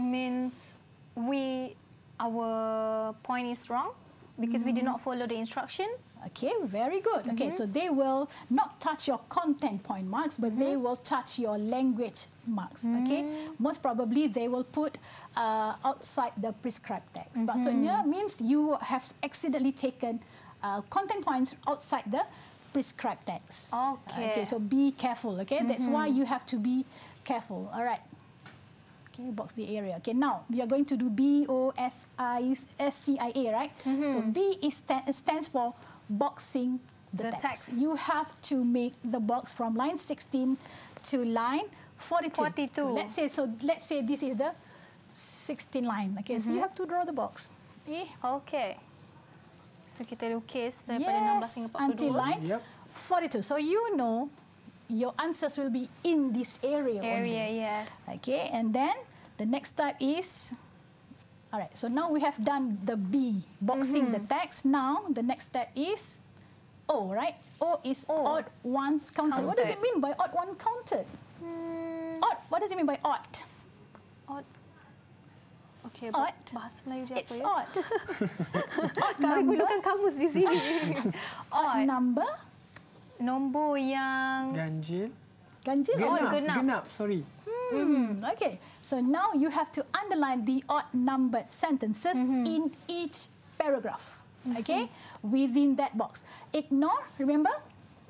means we our point is wrong because we did not follow the instruction. Okay, very good. Okay, mm-hmm. so they will not touch your content point marks, but they mm-hmm. will touch your language marks. Okay, mm. most probably they will put uh, outside the prescribed text. Maksudnya mm-hmm. means you have accidentally taken uh, content points outside the prescribed text. Okay. Okay, so be careful. Okay, that's why you have to be careful. All right. Okay, box the area. Okay, now we are going to do B O S I S C I A, right? So B is sta- stands for boxing the, The text. text. You have to make the box from line 16 to line 42. 42. So let's say so. Let's say this is the 16 line. Okay, so you have to draw the box. Okay. Okay. So kita lukis daripada Yes, 16 hingga 42. until line Yep. 42. So you know your answers will be in this area. area, only. yes. Okay, and then the next type is. All right, so now we have done the B, boxing the text. Now the next step is O, right? O is O. odd ones counted. What does it Counted. mean by odd one counted? Odd. What does it mean by odd? Odd. Okay, Odd. bahasa Melayu dia apa It's ya? odd. odd Kami number. gunakan kamus di sini. Odd Odd. number. Nombor yang Ganjil. Ganjil. Genap. Odd. genap. Genap, sorry. Hmm, okay, so now you have to underline the odd numbered sentences mm-hmm. in each paragraph. Mm-hmm. Okay, within that box. Ignore, remember,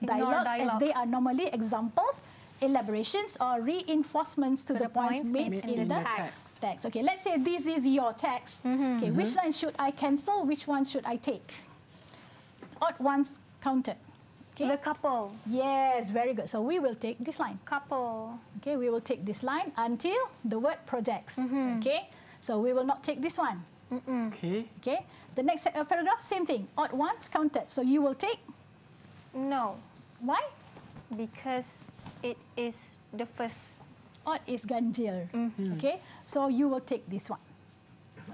Ignore dialogues, as they are normally examples, elaborations, or reinforcements to, To the, the points, points made made in, in the, the text. text. Okay, let's say this is your text. Mm-hmm, okay, which line should I cancel? Which one should I take? Odd ones counted. Okay. the couple. yes, very good. So we will take this line. Couple. Okay, we will take this line until the word projects. Okay, so we will not take this one. Okay. Okay, the next set of paragraph, same thing. Odd ones counted. So you will take. No, Why? because it is the first. Odd is ganjil. Okay, so you will take this one.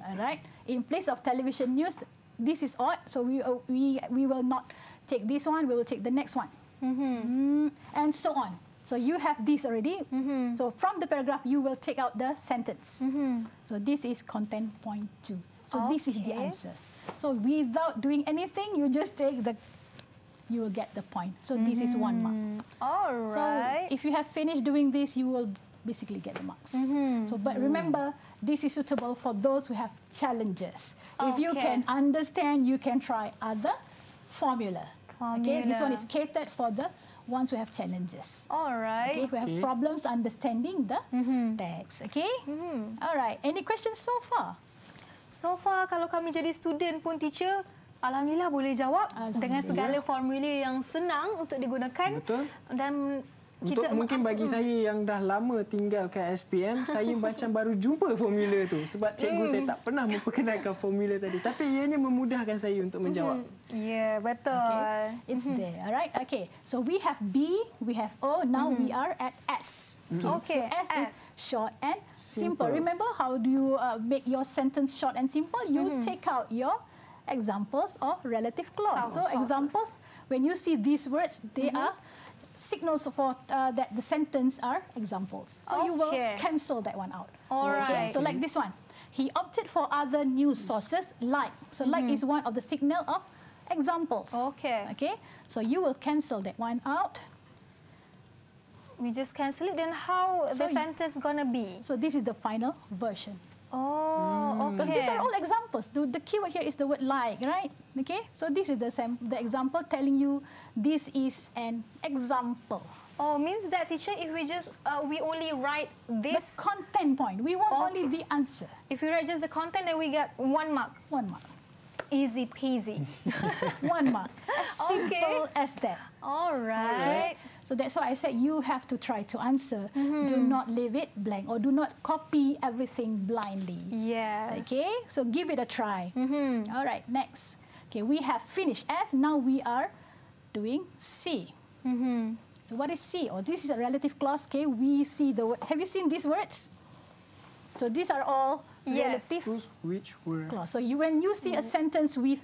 All right. In place of television news, this is odd. So we uh, we we will not take this one. We will take the next one. Mm-hmm. Mm, and so on. So you have this already. Mm-hmm. So from the paragraph, you will take out the sentence. Mm-hmm. So this is content point two. So this is the answer. So without doing anything, you just take the, you will get the point. So this is one mark. All So if you have finished doing this, you will basically get the marks. So, but remember, this is suitable for those who have challenges. If you can understand, you can try other formula. Okay, this one is Formula. catered for the ones who have challenges. All right. Okay, who have Okay. problems understanding the text. Okay. All right. Any questions so far? So far kalau kami jadi student pun teacher Alhamdulillah boleh jawab Alhamdulillah. dengan segala formula yang senang untuk digunakan Betul. dan Untuk kita mungkin bagi saya yang dah lama tinggal kat SPM, saya macam baru jumpa formula tu. Sebab cikgu saya Hmm. tak pernah memperkenalkan formula tadi. Tapi ianya memudahkan saya untuk menjawab. Ya, yeah, betul. Okay. It's there. All right. Okay. So we have B, we have O. Now we are at S. Okay, So S, is S. short and simple. Simple. Remember how do you uh, make your sentence short and simple? You take out your examples of relative clause. So Clauses. examples, when you see these words, they are signals for uh, that the sentence are examples. So you will cancel that one out. All Okay. right. So like this one, he opted for other news sources like. So like is one of the signal of examples. Okay. Okay. So you will cancel that one out. We just cancel it then how So the sentence gonna be? So this is the final version. Oh, okay. Because these are all examples. The, the keyword here is the word like, right? Okay. So this is the sam- the example telling you this is an example. Oh, means that teacher if we just uh, we only write The this content point. We want Okay. only the answer. if we write just the content then we get one mark. One mark. Easy peasy. One mark. As Okay. simple as that. All right. So that's why I said you have to try to answer. Mm-hmm. Do not leave it blank or do not copy everything blindly. Yes. Okay, so give it a try. Mm-hmm. All right, next. Okay, we have finished S. Now we are doing C. Mm-hmm. So what is C? Oh, this is a relative clause. Okay, we see the word. Have you seen these words? So these are all Yes. relative Who's which word? clause. So you, when you see a sentence with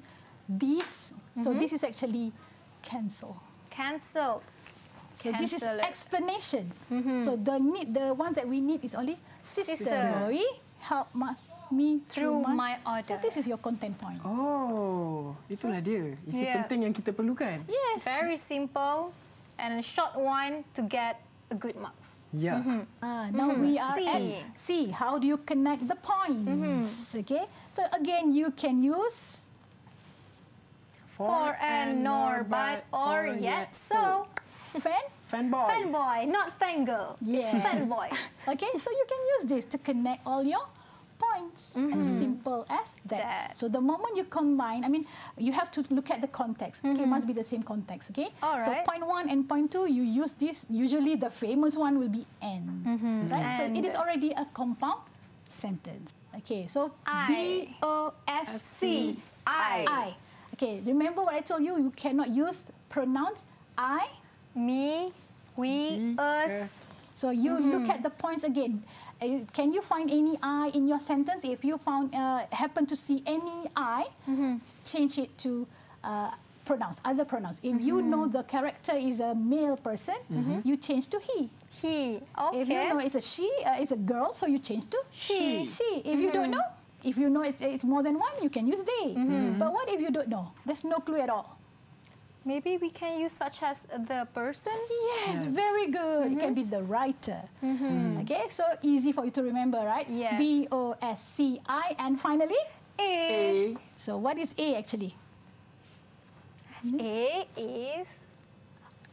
these, Mm-hmm. so this is actually cancel. Cancelled. So this is Cancel it. explanation. So the need, the ones that we need is only sister. Sister. Help ma- me through, Through my order. So this is your content point. Oh, itulah dia. Isi Yeah. penting yang kita perlukan. Yes. Very simple and a short one to get a good marks. Ya. Ah, now we are C. at C. How do you connect the points? Okay. So again, you can use For and nor, but, or, yet, so. Fan. Fanboys. Fanboy, not fangirl. Yes. It's fanboy. Okay, so you can use this to connect all your points. As mm-hmm. simple as that. That. So the moment you combine, I mean, you have to look at the context. Okay, must mm-hmm. be the same context. Okay. All So point one and point two, you use this. Usually, the famous one will be n. Mm-hmm. Right. So it is already a compound sentence. Okay. So I. B O S C I. I. Okay. Remember what I told you? You cannot use pronouns I. Me, we, We, us. So you look at the points again. Uh, can you find any I in your sentence? If you found uh, happen to see any I, change it to uh, pronouns, other pronouns. If you know the character is a male person, you change to he. He. Okay. If you know it's a she, uh, it's a girl, so you change to She. She. If you don't know, if you know it's, it's more than one, you can use they. But what if you don't know? There's no clue at all. Maybe we can use such as the person. Yes, Yes. very good. It can be the writer. Mm-hmm. Okay, so easy for you to remember, right? Yes. B O S C I, and finally, A. A. so what is A actually? A is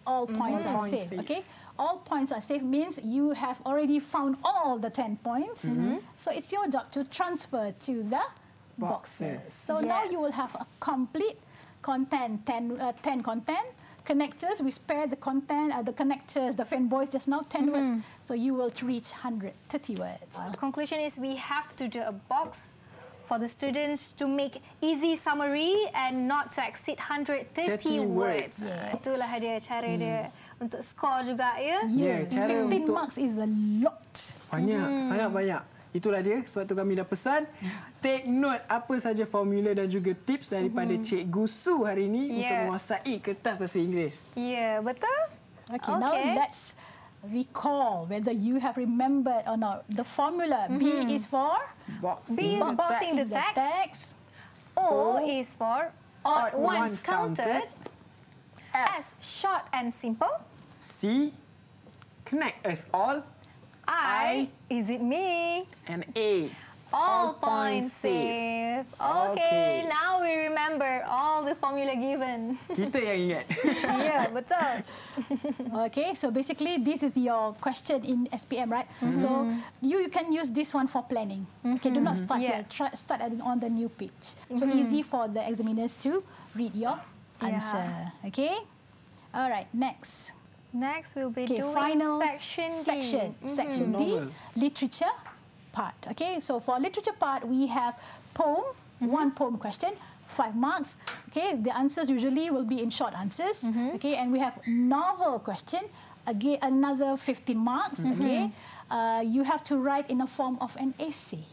All mm-hmm. points are Points safe. safe. Okay, all points are safe means you have already found all the ten points. Mm-hmm. So it's your job to transfer to the boxes. Boxes. So now you will have a complete content, 10, uh, 10 content. Connectors, we spare the content, uh, the connectors, the fanboys just now, 10 words. So you will reach 130 words. The conclusion is we have to do a box for the students to make easy summary and not to exceed 130 30 words. words. Ah, Itulah dia cara dia untuk skor juga ya. Ya, cara 15 untuk marks is a lot. banyak, sangat banyak. Itulah dia sebab tu kami dah pesan take note apa saja formula dan juga tips daripada Cikgu Su hari ini untuk Yeah. menguasai kertas bahasa Inggeris. Ya, betul? Okay, now Okay. let's recall whether you have remembered or not. The formula B is for B Boxing. boxing the text. text. O, is for odd, Odd ones ones counted. counted. S, short and simple. C. Connect us all. I, is it me? And A. All, All points safe. safe. Okay, Okay. now we remember all the formula given. Kita yang ingat. yeah, betul. Okay, so basically this is your question in SPM, right? So you, you can use this one for planning. Okay, do not start here. Yes. Try, start on the new page. So easy for the examiners to read your Yeah. answer. Okay. All right. Next. Next, we'll be Okay, doing final section D. section, mm-hmm. section D, Novel. literature part. Okay, so for literature part, we have poem, mm-hmm. one poem question, five marks. Okay, the answers usually will be in short answers. Mm-hmm. Okay, and we have novel question, again another 15 marks. Okay, uh, you have to write in a form of an essay.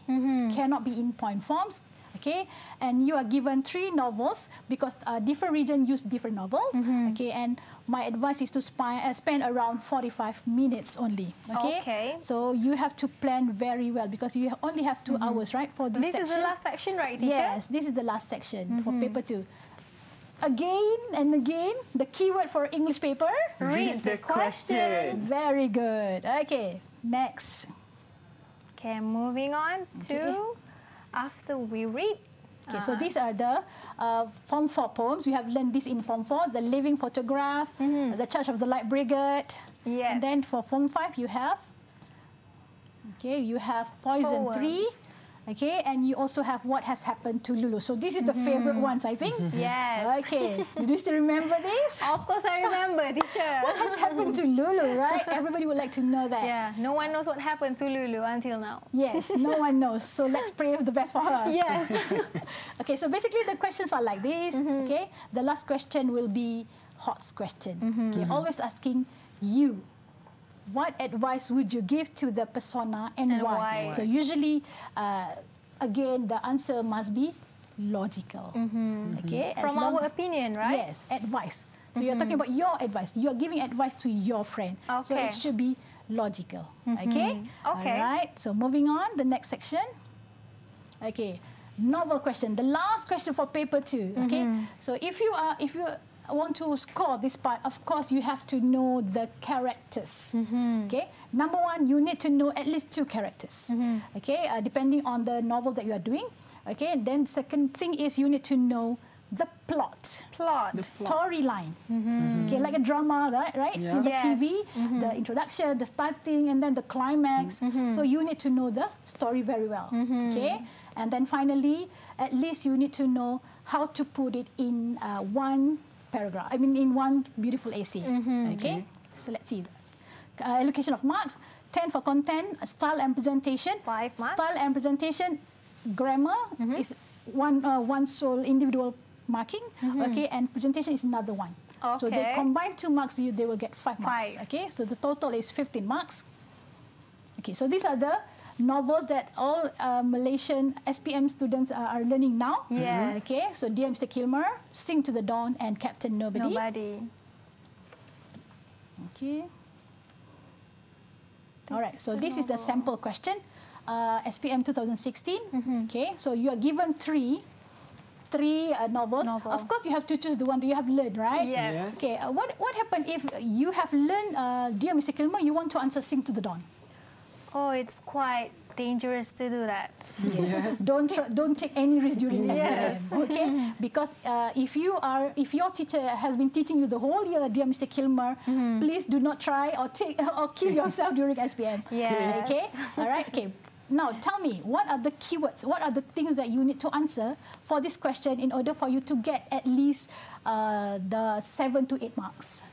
Cannot be in point forms. Okay, and you are given three novels because uh, different region use different novels. Okay, and my advice is to spy, uh, spend around 45 minutes only. Okay? Okay. So you have to plan very well because you only have 2 hours, right, for this, This is the last section, right, teacher? Yes, this is the last section for paper two. Again and again, the keyword for English paper. Read the question. Very good. Okay, next. Okay, moving on to after we read. Okay, so these are the uh, Form 4 poems. We have learned this in Form 4, The Living Photograph, The Church of the Light Brigade. Yes. And then for Form 5, you have, okay, you have Poison 3. Okay, and you also have What Has Happened to Lulu. So this is the favorite ones, I think. Yes. Okay, do you still remember this? Of course, I remember, teacher. What has happened to Lulu, right? Everybody would like to know that. Yeah, no one knows what happened to Lulu until now. Yes, no one knows. So let's pray the best for her. Yes. Okay, so basically the questions are like this. Okay, the last question will be Hot's question. Okay, always asking you. What advice would you give to the persona and, And why? So usually, uh, again, the answer must be logical. Okay, as From long- our opinion, right? Mm-hmm. Yes, advice. So you're talking about your advice. You're giving advice to your friend. So Okay. it should be logical. Okay. Okay. All right. So moving on, the next section. Okay, novel question. The last question for paper two. Okay, so if you are if you want to score this part, of course you have to know the characters. Mm-hmm. Okay, number one, you need to know at least two characters. Mm-hmm. Okay, uh, depending on the novel that you are doing. Okay, then second thing is you need to know the plot Plot. The plot. storyline. Mm-hmm. Okay, like a drama, right? Right? Yeah. In the Yes. TV, the introduction, the starting, and then the climax. So you need to know the story very well. Okay, and then finally, at least you need to know how to put it in uh, one paragraph. I mean, in one beautiful essay. Okay, so let's see. Uh, allocation of marks. 10 for content, style and presentation. Five marks. Style and presentation, grammar is one uh, one sole individual marking. Okay, and presentation is another one. So they Okay. combine two marks, you, they will get five, marks. Five. Okay, so the total is 15 marks. Okay, so these are the novels that all uh, Malaysian SPM students are, are learning now. Yes. Okay, so Dear Mr. Kilmer, Sing to the Dawn, and Captain Nobody. Nobody. Okay. All right, so this is the sample question, uh, SPM 2016. Okay, so you are given three, three uh, novels. Novel. Of course, you have to choose the one that you have learned, right? Yes. Yes. Okay, uh, what what happened if you have learned, uh, dear Mr. Kilmer, you want to answer Sing to the Dawn? Oh, it's quite dangerous to do that. Yes. don't don't take any risk during Yes. SPM, okay? Because uh, if you are if your teacher has been teaching you the whole year, dear Mr. Kilmer, please do not try or take or kill yourself during SPM. Yes. Okay. All right. Okay. Now tell me, what are the keywords? What are the things that you need to answer for this question in order for you to get at least uh, the seven to eight marks?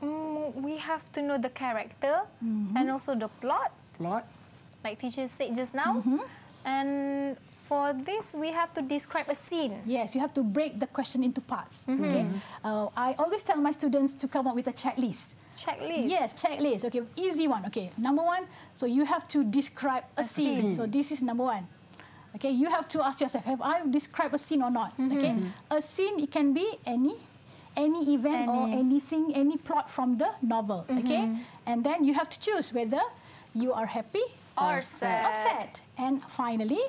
Mm, we have to know the character and also the plot, Plot. like teacher said just now. And for this, we have to describe a scene. Yes, you have to break the question into parts. Okay. Uh, I always tell my students to come up with a checklist. Checklist. Yes, checklist. Okay, easy one. Okay, number one. So you have to describe a, scene. scene. So this is number one. Okay, you have to ask yourself: Have I described a scene or not? Okay, a scene it can be any, any event or Any. anything, any plot from the novel. Okay, and then you have to choose whether you are happy Or or sad. sad. And finally,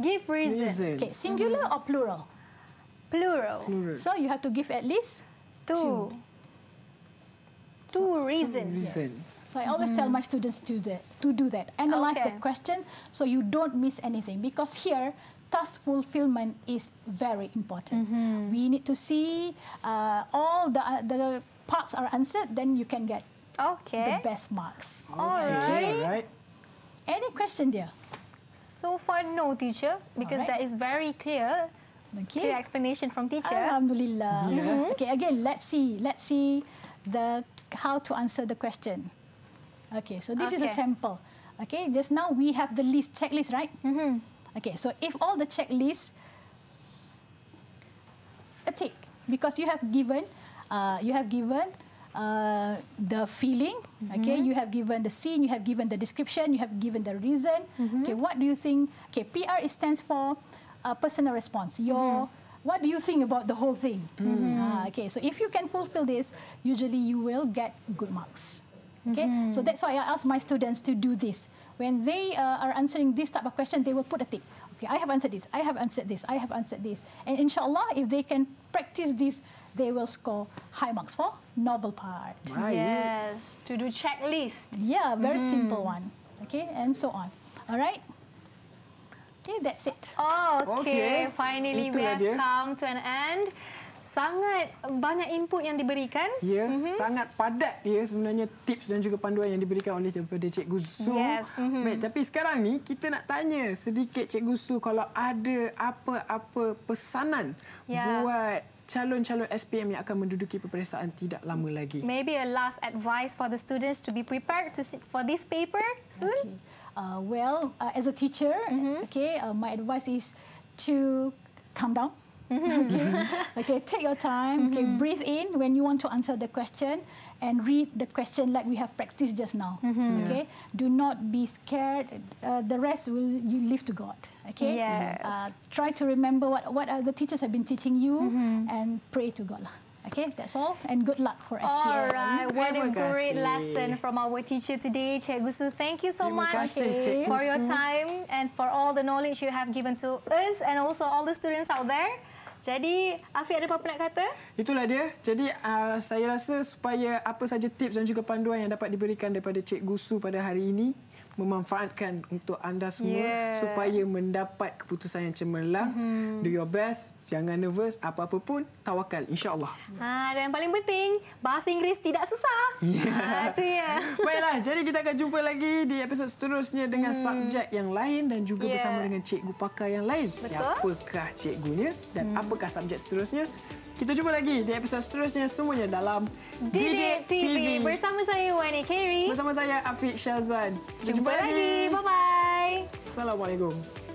Give reason. Reason. okay, singular or plural? Plural. Plural. So you have to give at least Two. Two reasons. Reasons. So I always tell my students to that to do that. Analyze Okay. the question so you don't miss anything because here task fulfillment is very important. We need to see uh, all the uh, the parts are answered, then you can get the best marks. All Okay, right. right. Any question there? So far, no, teacher, because Alright. that is very clear. Okay. Clear explanation from teacher. Alhamdulillah. Yes. Okay, again, let's see. Let's see the how to answer the question. Okay, so this is a sample. Okay, just now we have the list checklist, right? Mm-hmm. Okay, so if all the checklists a tick because you have given uh, you have given uh, the feeling okay you have given the scene you have given the description you have given the reason okay what do you think okay PR stands for uh, personal response your what do you think about the whole thing Ah, okay so if you can fulfill this usually you will get good marks Okay, so that's why I ask my students to do this. When they uh, are answering this type of question, they will put a tick. Okay, I have answered this. I have answered this. I have answered this. And inshallah, if they can practice this, they will score high marks for novel part. Right. Yes, to do checklist. Yeah, very simple one. Okay, and so on. All right. Okay, that's it. Oh, okay. Okay. Finally, we Itulah have dia. come to an end. Sangat banyak input yang diberikan. Ya, mm-hmm. sangat padat ya sebenarnya tips dan juga panduan yang diberikan oleh daripada Cikgu Su. Yes, mhm. Baik, tapi sekarang ni kita nak tanya sedikit Cikgu Su kalau ada apa-apa pesanan Ya. buat calon-calon SPM yang akan menduduki peperiksaan tidak lama lagi. Maybe a last advice for the students to be prepared to sit for this paper soon. Okay. Uh, well, uh, as a teacher, okay, uh, my advice is to calm down. okay, okay, take your time. Okay, breathe in when you want to answer the question, and read the question like we have practiced just now. Okay, do not be scared. Uh, the rest will you leave to God. Okay. Yes. Uh, try to remember what what the teachers have been teaching you, and pray to God lah. Okay, that's all, and good luck for SPM. All right, what a great lesson from our teacher today, Cikgu Su. Thank you so much kasih, for your time and for all the knowledge you have given to us and also all the students out there. Jadi, Afiq ada apa-apa nak kata? Itulah dia. Jadi uh, saya rasa supaya apa saja tips dan juga panduan yang dapat diberikan daripada Cikgu Su pada hari ini memanfaatkan untuk anda semua Yeah. supaya mendapat keputusan yang cemerlang. Mm-hmm. Do your best, jangan nervous, apa-apa pun tawakal insya-Allah. Ha, dan yang paling penting, bahasa Inggeris tidak susah. Ha, itu dia. Baiklah, jadi kita akan jumpa lagi di episod seterusnya dengan Hmm. subjek yang lain dan juga Yeah. bersama dengan cikgu pakar yang lain. Betul. Siapakah cikgunya dan apakah subjek seterusnya? Kita jumpa lagi di episod seterusnya semuanya dalam Didik TV. Bersama saya, Wani Kerry. Bersama saya Afiq Syazwan. Kita Jumpa lagi. Bye-bye. Assalamualaikum.